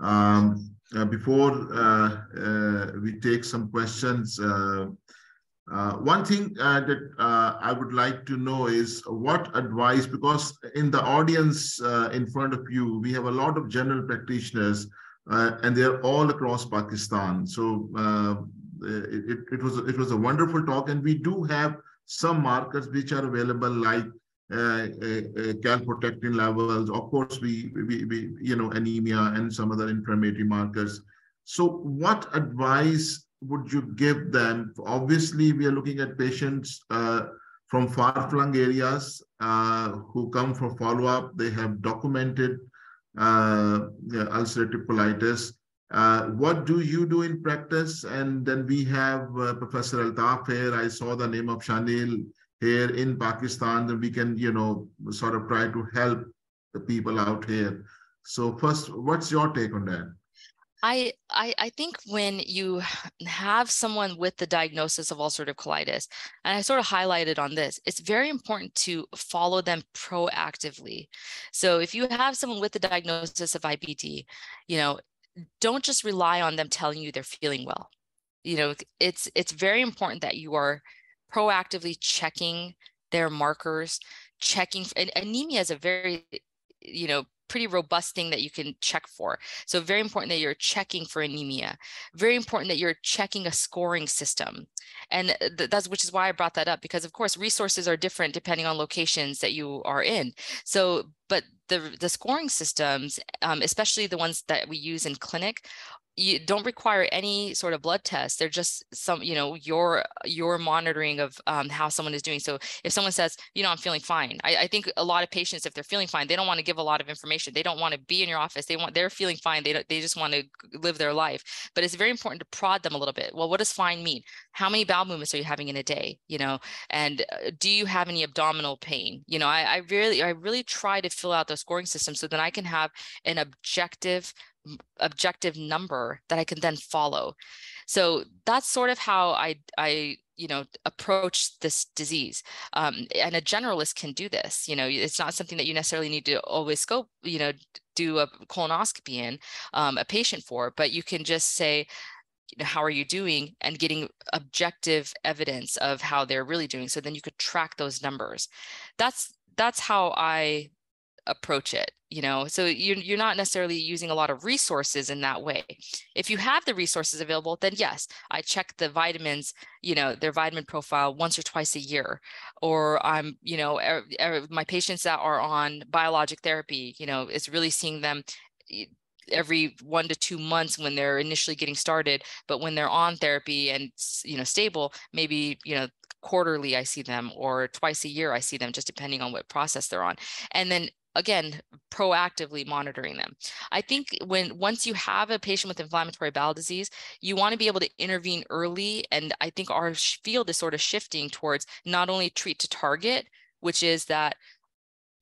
Um, uh, before uh, we take some questions, one thing that I would like to know is what advice, because in the audience in front of you, we have a lot of general practitioners uh, and they're all across Pakistan. So uh, it, it was it was a wonderful talk, and we do have some markers which are available, like uh, uh, calprotectin levels. Of course, we, we we you know anemia and some other inflammatory markers. So, what advice would you give them? Obviously, we are looking at patients uh, from far-flung areas uh, who come for follow-up. They have documented uh, ulcerative colitis. Uh, what do you do in practice? And then we have uh, Professor Altaf here. I saw the name of Shanil here in Pakistan, and we can, you know, sort of try to help the people out here. So first, what's your take on that? I, I, I think when you have someone with the diagnosis of ulcerative colitis, and I sort of highlighted on this, it's very important to follow them proactively. So if you have someone with the diagnosis of IBD, you know, don't just rely on them telling you they're feeling well. You know, it's it's very important that you are proactively checking their markers, checking and anemia is a very you know pretty robust thing that you can check for. So very important that you're checking for anemia. Very important that you're checking a scoring system. And th that's which is why I brought that up because of course resources are different depending on locations that you are in. So but the, the scoring systems, um, especially the ones that we use in clinic, you don't require any sort of blood test they're just some you know your your monitoring of um, how someone is doing. So if someone says you know i'm feeling fine I, I, think a lot of patients if they're feeling fine they don't want to give a lot of information. They don't want to be in your office. They want they're feeling fine. They, don't, they just want to live their life. But it's very important to prod them a little bit. Well what does fine mean? How many bowel movements are you having in a day? You know and uh, do you have any abdominal pain? You know I, I really i really try to fill out the scoring system so that i can have an objective objective number that I can then follow. So that's sort of how I, I you know, approach this disease. Um, and a generalist can do this. You know, it's not something that you necessarily need to always scope, you know, do a colonoscopy in um, a patient for, but you can just say, you know, how are you doing and getting objective evidence of how they're really doing. So then you could track those numbers. That's that's how I approach it you know? So you're, you're not necessarily using a lot of resources in that way. If you have the resources available then yes i check the vitamins you know their vitamin profile once or twice a year or i'm you know er, er, my patients that are on biologic therapy you know it's really seeing them every one to two months when they're initially getting started but when they're on therapy and you know stable maybe you know quarterly i see them or twice a year i see them just depending on what process they're on. And then again proactively monitoring them. I think when once you have a patient with inflammatory bowel disease you want to be able to intervene early and i think our field is sort of shifting towards not only treat to target which is that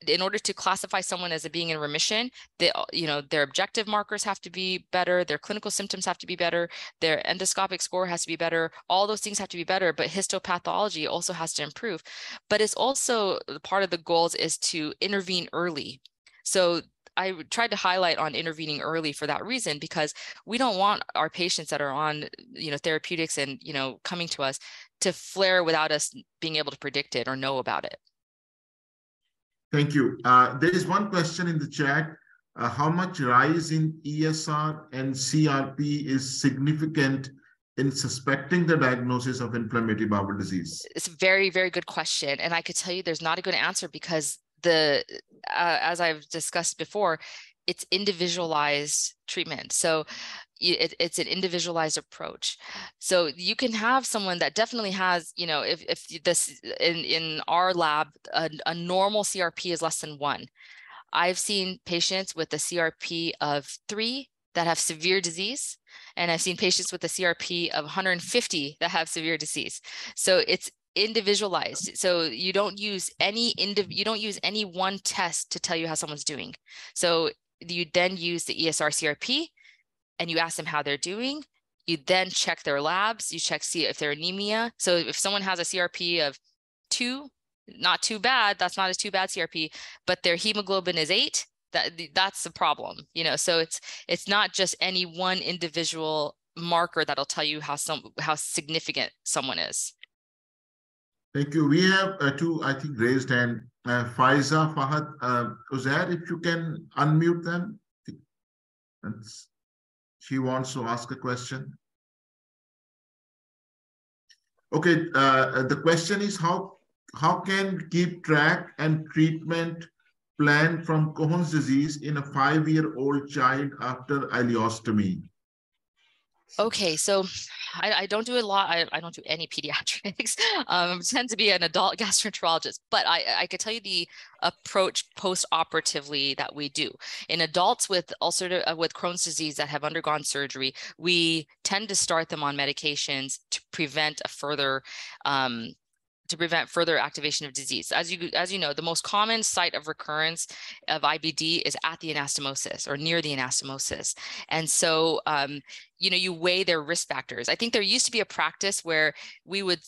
in order to classify someone as a being in remission, they, uh, you know, their objective markers have to be better, their clinical symptoms have to be better, their endoscopic score has to be better, all those things have to be better, but histopathology also has to improve. But it's also uh, part of the goals is to intervene early. So I tried to highlight on intervening early for that reason because we don't want our patients that are on you know therapeutics and you know coming to us to flare without us being able to predict it or know about it. Thank you. Uh, there is one question in the chat. Uh, how much rise in ESR and CRP is significant in suspecting the diagnosis of inflammatory bowel disease? It's a very, very good question. And I could tell you there's not a good answer because the, uh, as I've discussed before, it's individualized treatment. So it, it's an individualized approach. So you can have someone that definitely has, you know, if, if this in, in our lab, a, a normal CRP is less than one. I've seen patients with a CRP of three that have severe disease. And I've seen patients with a CRP of 150 that have severe disease. So it's individualized. So you don't use any indiv- you don't use any one test to tell you how someone's doing. So you then use the ESR CRP and you ask them how they're doing. You then check their labs, you check, see if they're anemia. So if someone has a CRP of two, not too bad, that's not a too bad CRP, but their hemoglobin is eight, that that's the problem, you know. So it's it's not just any one individual marker that'll tell you how some how significant someone is. Thank you. We have uh, two, I think, raised hand. Uh, Faiza, Fahad, uh, Uzair, if you can unmute them. That's, she wants to ask a question. Okay, uh, the question is how how can keep track and treatment plan from Crohn's disease in a five-year-old child after ileostomy? Okay, so I, I, don't do a lot. I, I don't do any pediatrics. Um, tend to be an adult gastroenterologist, but I, I could tell you the approach post-operatively that we do in adults with ulcerative uh, with Crohn's disease that have undergone surgery. We tend to start them on medications to prevent a further um, to prevent further activation of disease. As you as you know, the most common site of recurrence of IBD is at the anastomosis or near the anastomosis. And so um, you know, you weigh their risk factors. I think there used to be a practice where we would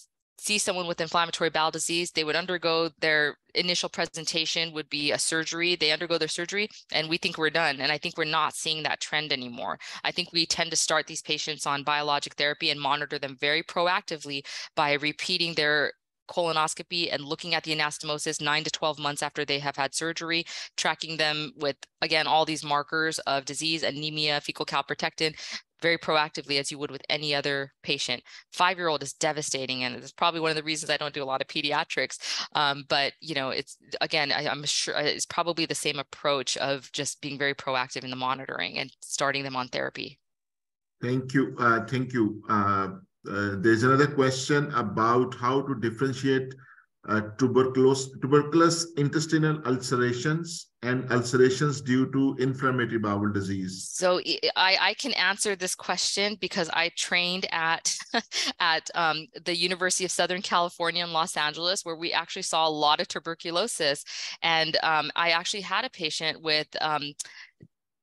see someone with inflammatory bowel disease, they would undergo their initial presentation would be a surgery. They undergo their surgery and we think we're done. And I think we're not seeing that trend anymore. I think we tend to start these patients on biologic therapy and monitor them very proactively by repeating their colonoscopy and looking at the anastomosis nine to 12 months after they have had surgery, tracking them with, again, all these markers of disease, anemia, fecal calprotectin, very proactively as you would with any other patient. Five-year-old is devastating, and it's probably one of the reasons I don't do a lot of pediatrics. Um, but you know, it's again, I, am sure it's probably the same approach of just being very proactive in the monitoring and starting them on therapy. Thank you, uh, thank you. Uh, uh, there's another question about how to differentiate uh, tuberculous intestinal ulcerations and ulcerations due to inflammatory bowel disease? So I, I can answer this question because I trained at at um, the University of Southern California in Los Angeles, where we actually saw a lot of tuberculosis, and um, I actually had a patient with um,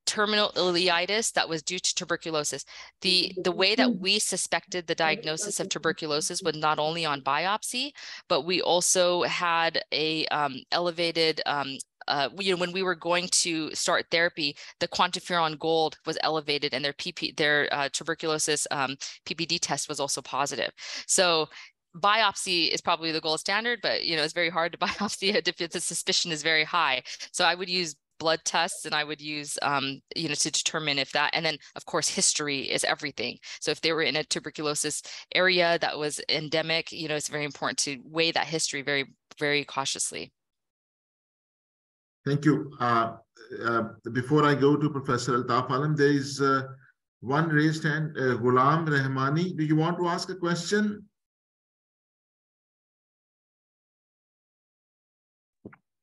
terminal ileitis that was due to tuberculosis. The, the way that we suspected the diagnosis of tuberculosis was not only on biopsy, but we also had a um, elevated um, uh, you know, when we were going to start therapy, the quantiferon gold was elevated and their PP, their uh, tuberculosis um, PPD test was also positive. So biopsy is probably the gold standard, but you know, it's very hard to biopsy if the suspicion is very high. So I would use blood tests and I would use, um, you know, to determine if that, and then of course, history is everything. So if they were in a tuberculosis area that was endemic, you know, it's very important to weigh that history very, very cautiously. Thank you. Uh, uh, before I go to Professor Altaf Alam, there is uh, one raised hand, uh, Ghulam Rahmani. Do you want to ask a question?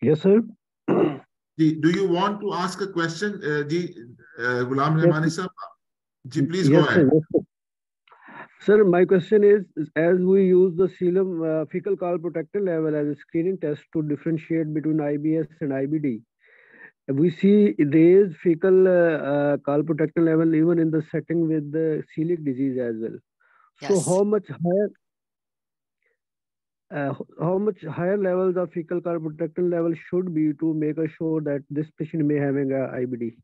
Yes, sir. Do you want to ask a question, uh, Ji, uh, Ghulam Rahmani sir? Ji, please yes, go ahead. Sir, yes, sir. Sir, my question is, as we use the serum uh, fecal calprotectin level as a screening test to differentiate between IBS and IBD, we see raised fecal uh, uh, calprotectin level even in the setting with the celiac disease as well. Yes. So how much higher uh, how much higher levels of fecal calprotectin level should be to make sure that this patient may having a IBD?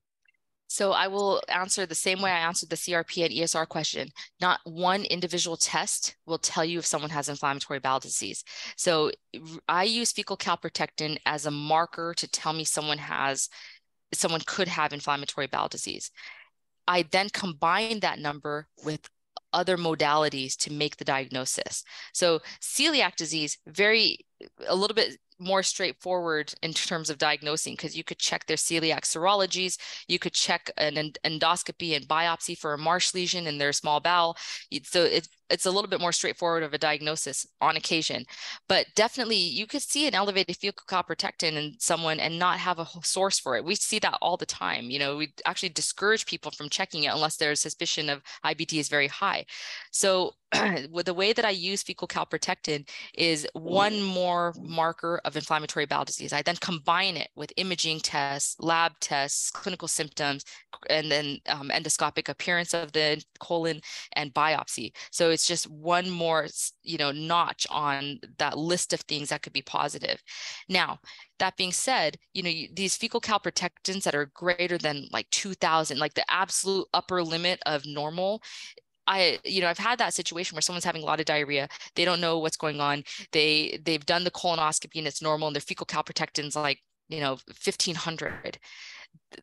So I will answer the same way I answered the CRP and ESR question. Not one individual test will tell you if someone has inflammatory bowel disease. So I use fecal calprotectin as a marker to tell me someone has, someone could have inflammatory bowel disease. I then combine that number with other modalities to make the diagnosis. So celiac disease, very a little bit more straightforward in terms of diagnosing because you could check their celiac serologies, you could check an endoscopy and biopsy for a marsh lesion in their small bowel. So it's it's a little bit more straightforward of a diagnosis on occasion, but definitely you could see an elevated fecal calprotectin in someone and not have a source for it. We see that all the time. You know, we actually discourage people from checking it unless there's suspicion of IBD is very high. So with the way that I use fecal calprotectin is one more marker of inflammatory bowel disease. I then combine it with imaging tests, lab tests, clinical symptoms, and then um, endoscopic appearance of the colon and biopsy. So it's just one more, you know, notch on that list of things that could be positive. Now, that being said, you know, these fecal calprotectins that are greater than like 2000, like the absolute upper limit of normal, I, you know, I've had that situation where someone's having a lot of diarrhea. They don't know what's going on. They they've done the colonoscopy and it's normal, and their fecal calprotectin's like, you know, 1500.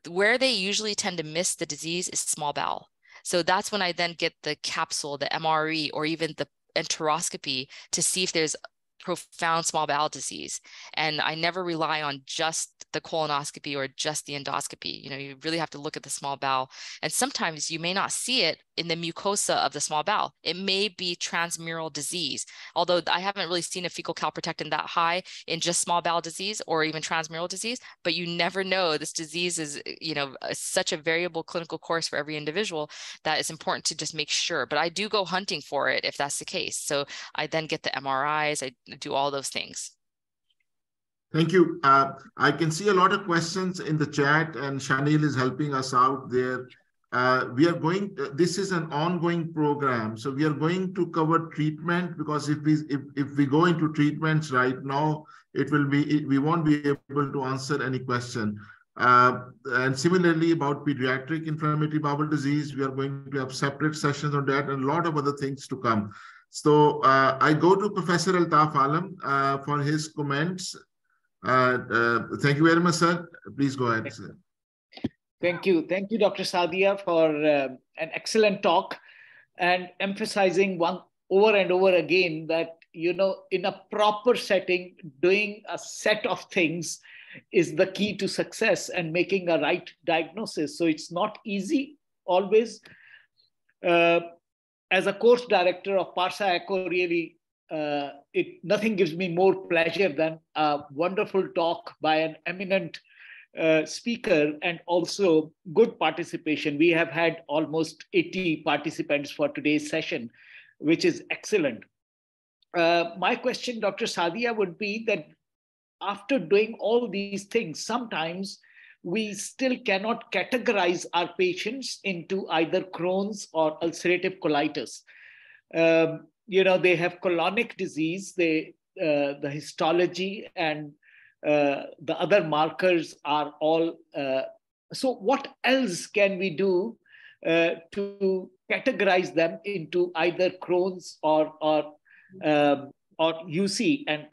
Where they usually tend to miss the disease is small bowel. So that's when I then get the capsule, the MRE, or even the enteroscopy to see if there's profound small bowel disease. And I never rely on just the colonoscopy or just the endoscopy. You know, you really have to look at the small bowel. And sometimes you may not see it in the mucosa of the small bowel. It may be transmural disease, although I haven't really seen a fecal calprotectin that high in just small bowel disease or even transmural disease, but you never know. This disease is, you know, such a variable clinical course for every individual that it's important to just make sure. But I do go hunting for it if that's the case. So I then get the MRIs, I do all those things. Thank you. Uh, I can see a lot of questions in the chat, and Shanil is helping us out there. Uh, we are going, uh, this is an ongoing program. So we are going to cover treatment because if we, if, if we go into treatments right now, it will be, it, we won't be able to answer any question. Uh, and similarly about pediatric inflammatory bowel disease, we are going to have separate sessions on that and a lot of other things to come. So uh, I go to Professor Altaf Alam uh, for his comments. Uh, uh, thank you very much, sir. Please go ahead, sir. Thank you. Thank you, Dr. Sadeea, for uh, an excellent talk and emphasizing one over and over again that, you know, in a proper setting, doing a set of things is the key to success and making a right diagnosis. So it's not easy always. Uh, as a course director of Parsa Echo, really, uh, it nothing gives me more pleasure than a wonderful talk by an eminent uh, speaker and also good participation. We have had almost 80 participants for today's session, which is excellent. Uh, my question, Dr. Sadeea, would be that after doing all these things, sometimes we still cannot categorize our patients into either Crohn's or ulcerative colitis. Um, you know, they have colonic disease, they, uh, the histology and uh, the other markers are all. Uh, so, what else can we do uh, to categorize them into either Crohn's or or um, or UC? And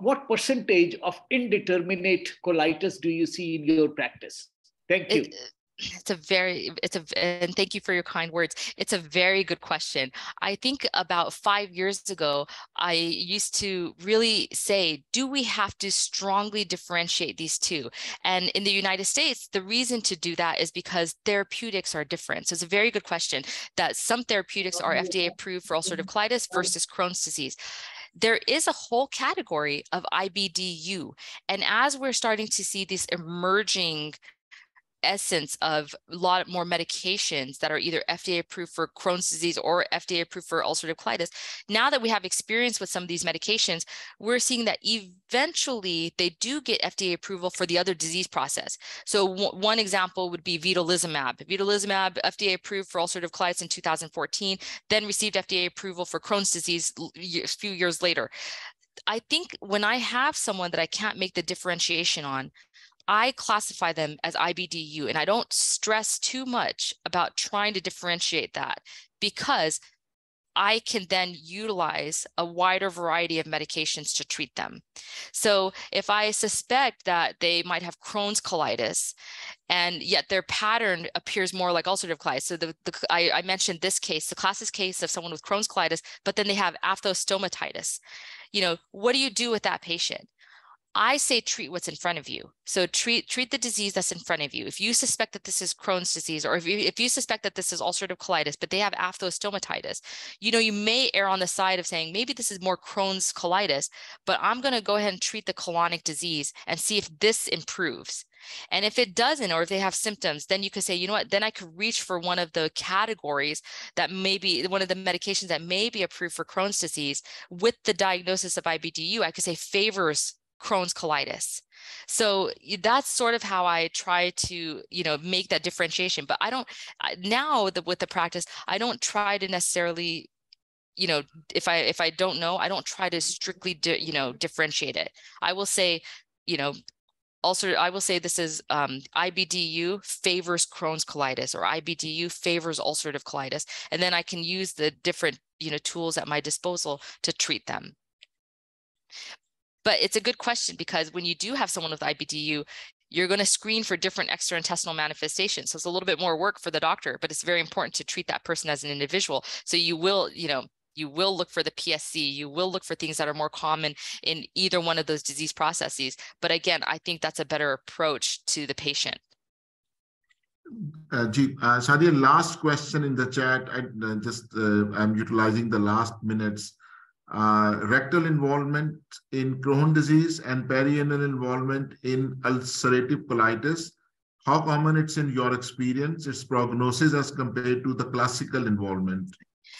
what percentage of indeterminate colitis do you see in your practice? Thank you. It, it's a very it's a and thank you for your kind words. It's a very good question. I think about five years ago i used to really say do we have to strongly differentiate these two? And in the united states the reason to do that is because therapeutics are different. So it's a very good question that some therapeutics are oh, fda approved for ulcerative colitis versus crohn's disease there is a whole category of IBDU. And as we're starting to see this emerging essence of a lot more medications that are either FDA approved for Crohn's disease or FDA approved for ulcerative colitis. Now that we have experience with some of these medications, we're seeing that eventually they do get FDA approval for the other disease process. So one example would be vedolizumab. Vedolizumab FDA approved for ulcerative colitis in 2014, then received FDA approval for Crohn's disease a few years later. I think when I have someone that I can't make the differentiation on, I classify them as IBDU, and I don't stress too much about trying to differentiate that because I can then utilize a wider variety of medications to treat them. So if I suspect that they might have Crohn's colitis, and yet their pattern appears more like ulcerative colitis. So the, the I, I, mentioned this case, the classic case of someone with Crohn's colitis, but then they have aphthostomatitis. You know, what do you do with that patient? I say treat what's in front of you. So treat treat the disease that's in front of you. If you suspect that this is Crohn's disease, or if you, if you suspect that this is ulcerative colitis, but they have aphthostomatitis, you know, you may err on the side of saying maybe this is more Crohn's colitis, but I'm going to go ahead and treat the colonic disease and see if this improves. And if it doesn't, or if they have symptoms, then you could say, you know what, then I could reach for one of the categories that may be one of the medications that may be approved for Crohn's disease with the diagnosis of IBDU. I could say favors Crohn's colitis. So that's sort of how I try to, you know, make that differentiation. But I don't now the, with the practice, I don't try to necessarily, you know, if I if I don't know, I don't try to strictly, di- you know, differentiate it. I will say, you know, also I will say this is um, IBDU favors Crohn's colitis or IBDU favors ulcerative colitis, and then I can use the different, you know, tools at my disposal to treat them. But it's a good question because when you do have someone with IBDU, you're going to screen for different extraintestinal manifestations. So it's a little bit more work for the doctor, but it's very important to treat that person as an individual. So you will, you know, you will look for the PSC, you will look for things that are more common in either one of those disease processes. But again, I think that's a better approach to the patient. Uh, G, uh, Sadeea, last question in the chat. I uh, just uh, I'm utilizing the last minutes uh, rectal involvement in Crohn disease and perianal involvement in ulcerative colitis. How common it's in your experience, its prognosis as compared to the classical involvement?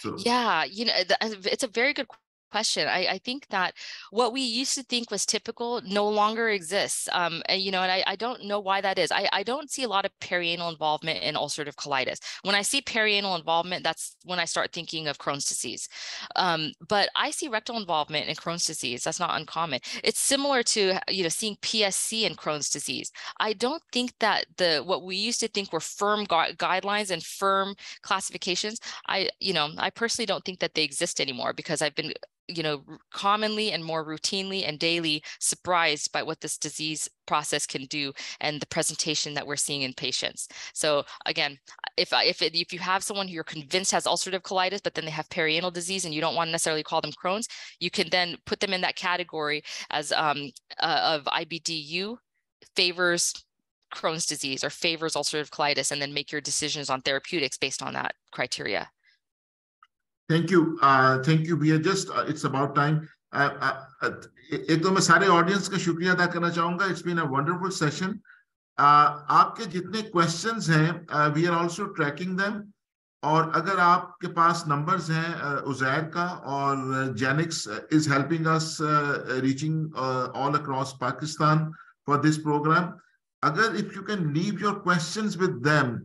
So. Yeah, you know, it's a very good question. I, I, think that what we used to think was typical no longer exists. Um, and, you know, and I, I, don't know why that is. I, I, don't see a lot of perianal involvement in ulcerative colitis. When I see perianal involvement, that's when I start thinking of Crohn's disease. Um, but I see rectal involvement in Crohn's disease. That's not uncommon. It's similar to, you know, seeing PSC in Crohn's disease. I don't think that the what we used to think were firm gu guidelines and firm classifications. I, you know, I personally don't think that they exist anymore because I've been you know, commonly and more routinely and daily surprised by what this disease process can do and the presentation that we're seeing in patients. So again, if if it, if you have someone who you're convinced has ulcerative colitis, but then they have perianal disease and you don't want to necessarily call them Crohn's, you can then put them in that category as um, uh, of IBDU favors Crohn's disease or favors ulcerative colitis, and then make your decisions on therapeutics based on that criteria. Thank you thank you we are just it's about time एक तो मैं सारे audience का शुक्रिया अदा करना चाहूंगा it's been a wonderful session आपके जितने क्वेश्चंस हैं we are also tracking them और अगर आपके पास नंबर्स हैं uh, उजैर का और Genix is helping us reaching all across Pakistan for this program अगर if you can leave your questions with them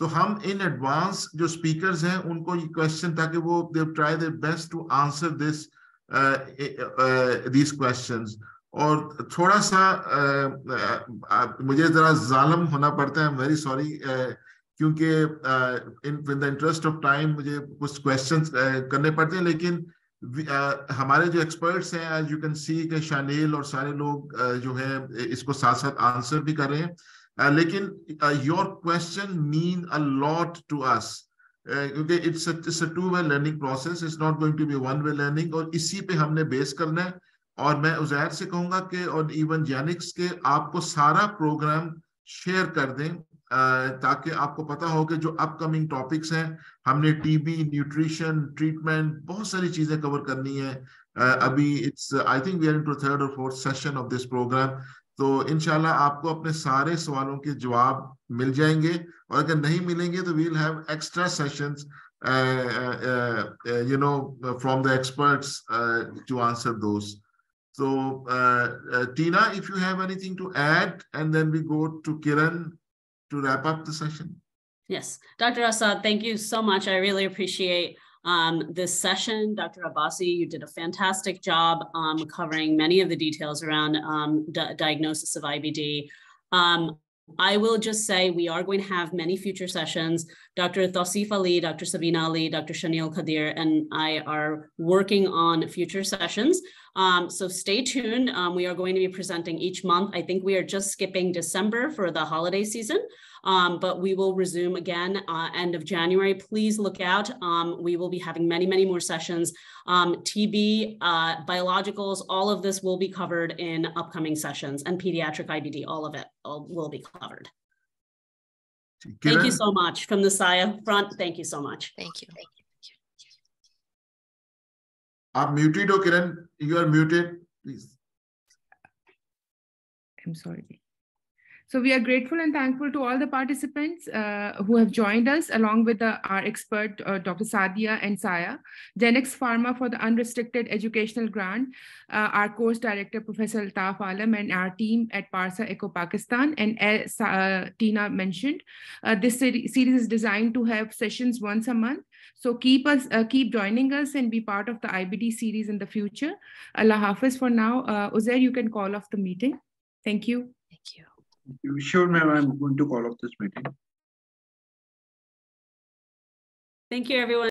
تو ہم ان ایڈوانس جو سپیکرز ہیں، ان کو یہ کوشچن تاکہ وہ they try the best to answer this these questions اور تھوڑا سا uh, uh, مجھے ذرا ظالم ہونا پڑتا ہے ایم ویری سوری کیونکہ in the interest of time مجھے کچھ کوشچنس uh, کرنے پڑتے ہیں، لیکن ہمارے جو ایکسپرٹس ہیں ایز یو کین سی کہ شانیل اور سارے لوگ جو ہیں، اس کو ساتھ ساتھ آنسر بھی کر رہے ہیں۔ Uh, لیکن your question mean a lot to us اور اسی پہ ہم نے بیس کرنا ہے. اور میں عزیر سے کہوں گا کہ، اور ایون جینکس کے، آپ کو سارا پروگرام شیئر کر دیں uh, تاکہ آپ کو پتا ہو کہ جو اپ کمنگ ٹاپکس ہیں، ہم نے ٹی بی نیوٹریشن ٹریٹمنٹ بہت ساری چیزیں کور کرنی ہے uh, ابھی it's I think we are in third اور fourth session of this program तो इनशाला आपको अपने सारे सवालों के जवाब मिल जाएंगे और अगर नहीं मिलेंगे तो we'll have extra sessions you know from the experts uh, to answer those so uh, uh, tina if you have anything to add and then we go to kiran to wrap up the session? Yes, Dr. Assad, thank you so much. I really appreciate um, this session. Dr. Abbasi, you did a fantastic job um, covering many of the details around um, diagnosis of IBD. Um, I will just say we are going to have many future sessions. Dr. Tauseef Ali, Dr. Sabina Ali, Dr. Shanil Kadir, and I are working on future sessions. Um, so stay tuned. Um, we are going to be presenting each month. I think we are just skipping December for the holiday season, um, but we will resume again uh, end of January. Please look out. Um, we will be having many, many more sessions. Um, TB, uh, biologicals, all of this will be covered in upcoming sessions and pediatric IBD, all of it all will be covered. Thank you so much from the SAIA front. Thank you so much. Thank you. Thank you. I'm muted, oh Kiran. You are muted, please. I'm sorry. So we are grateful and thankful to all the participants uh, who have joined us along with the, our expert, uh, Dr. Sadeea and SAIA, Genix Pharma for the Unrestricted Educational Grant, uh, our course director, Professor Altaf Alam and our team at Parsa Echo Pakistan. And uh, as uh, Tina mentioned, this series is designed to have sessions once a month so keep us, uh, keep joining us and be part of the IBD series in the future. Allah Hafiz for now. Uzair, you can call off the meeting. Thank you. Thank you. Sure, ma'am. I'm going to call off this meeting. Thank you, everyone.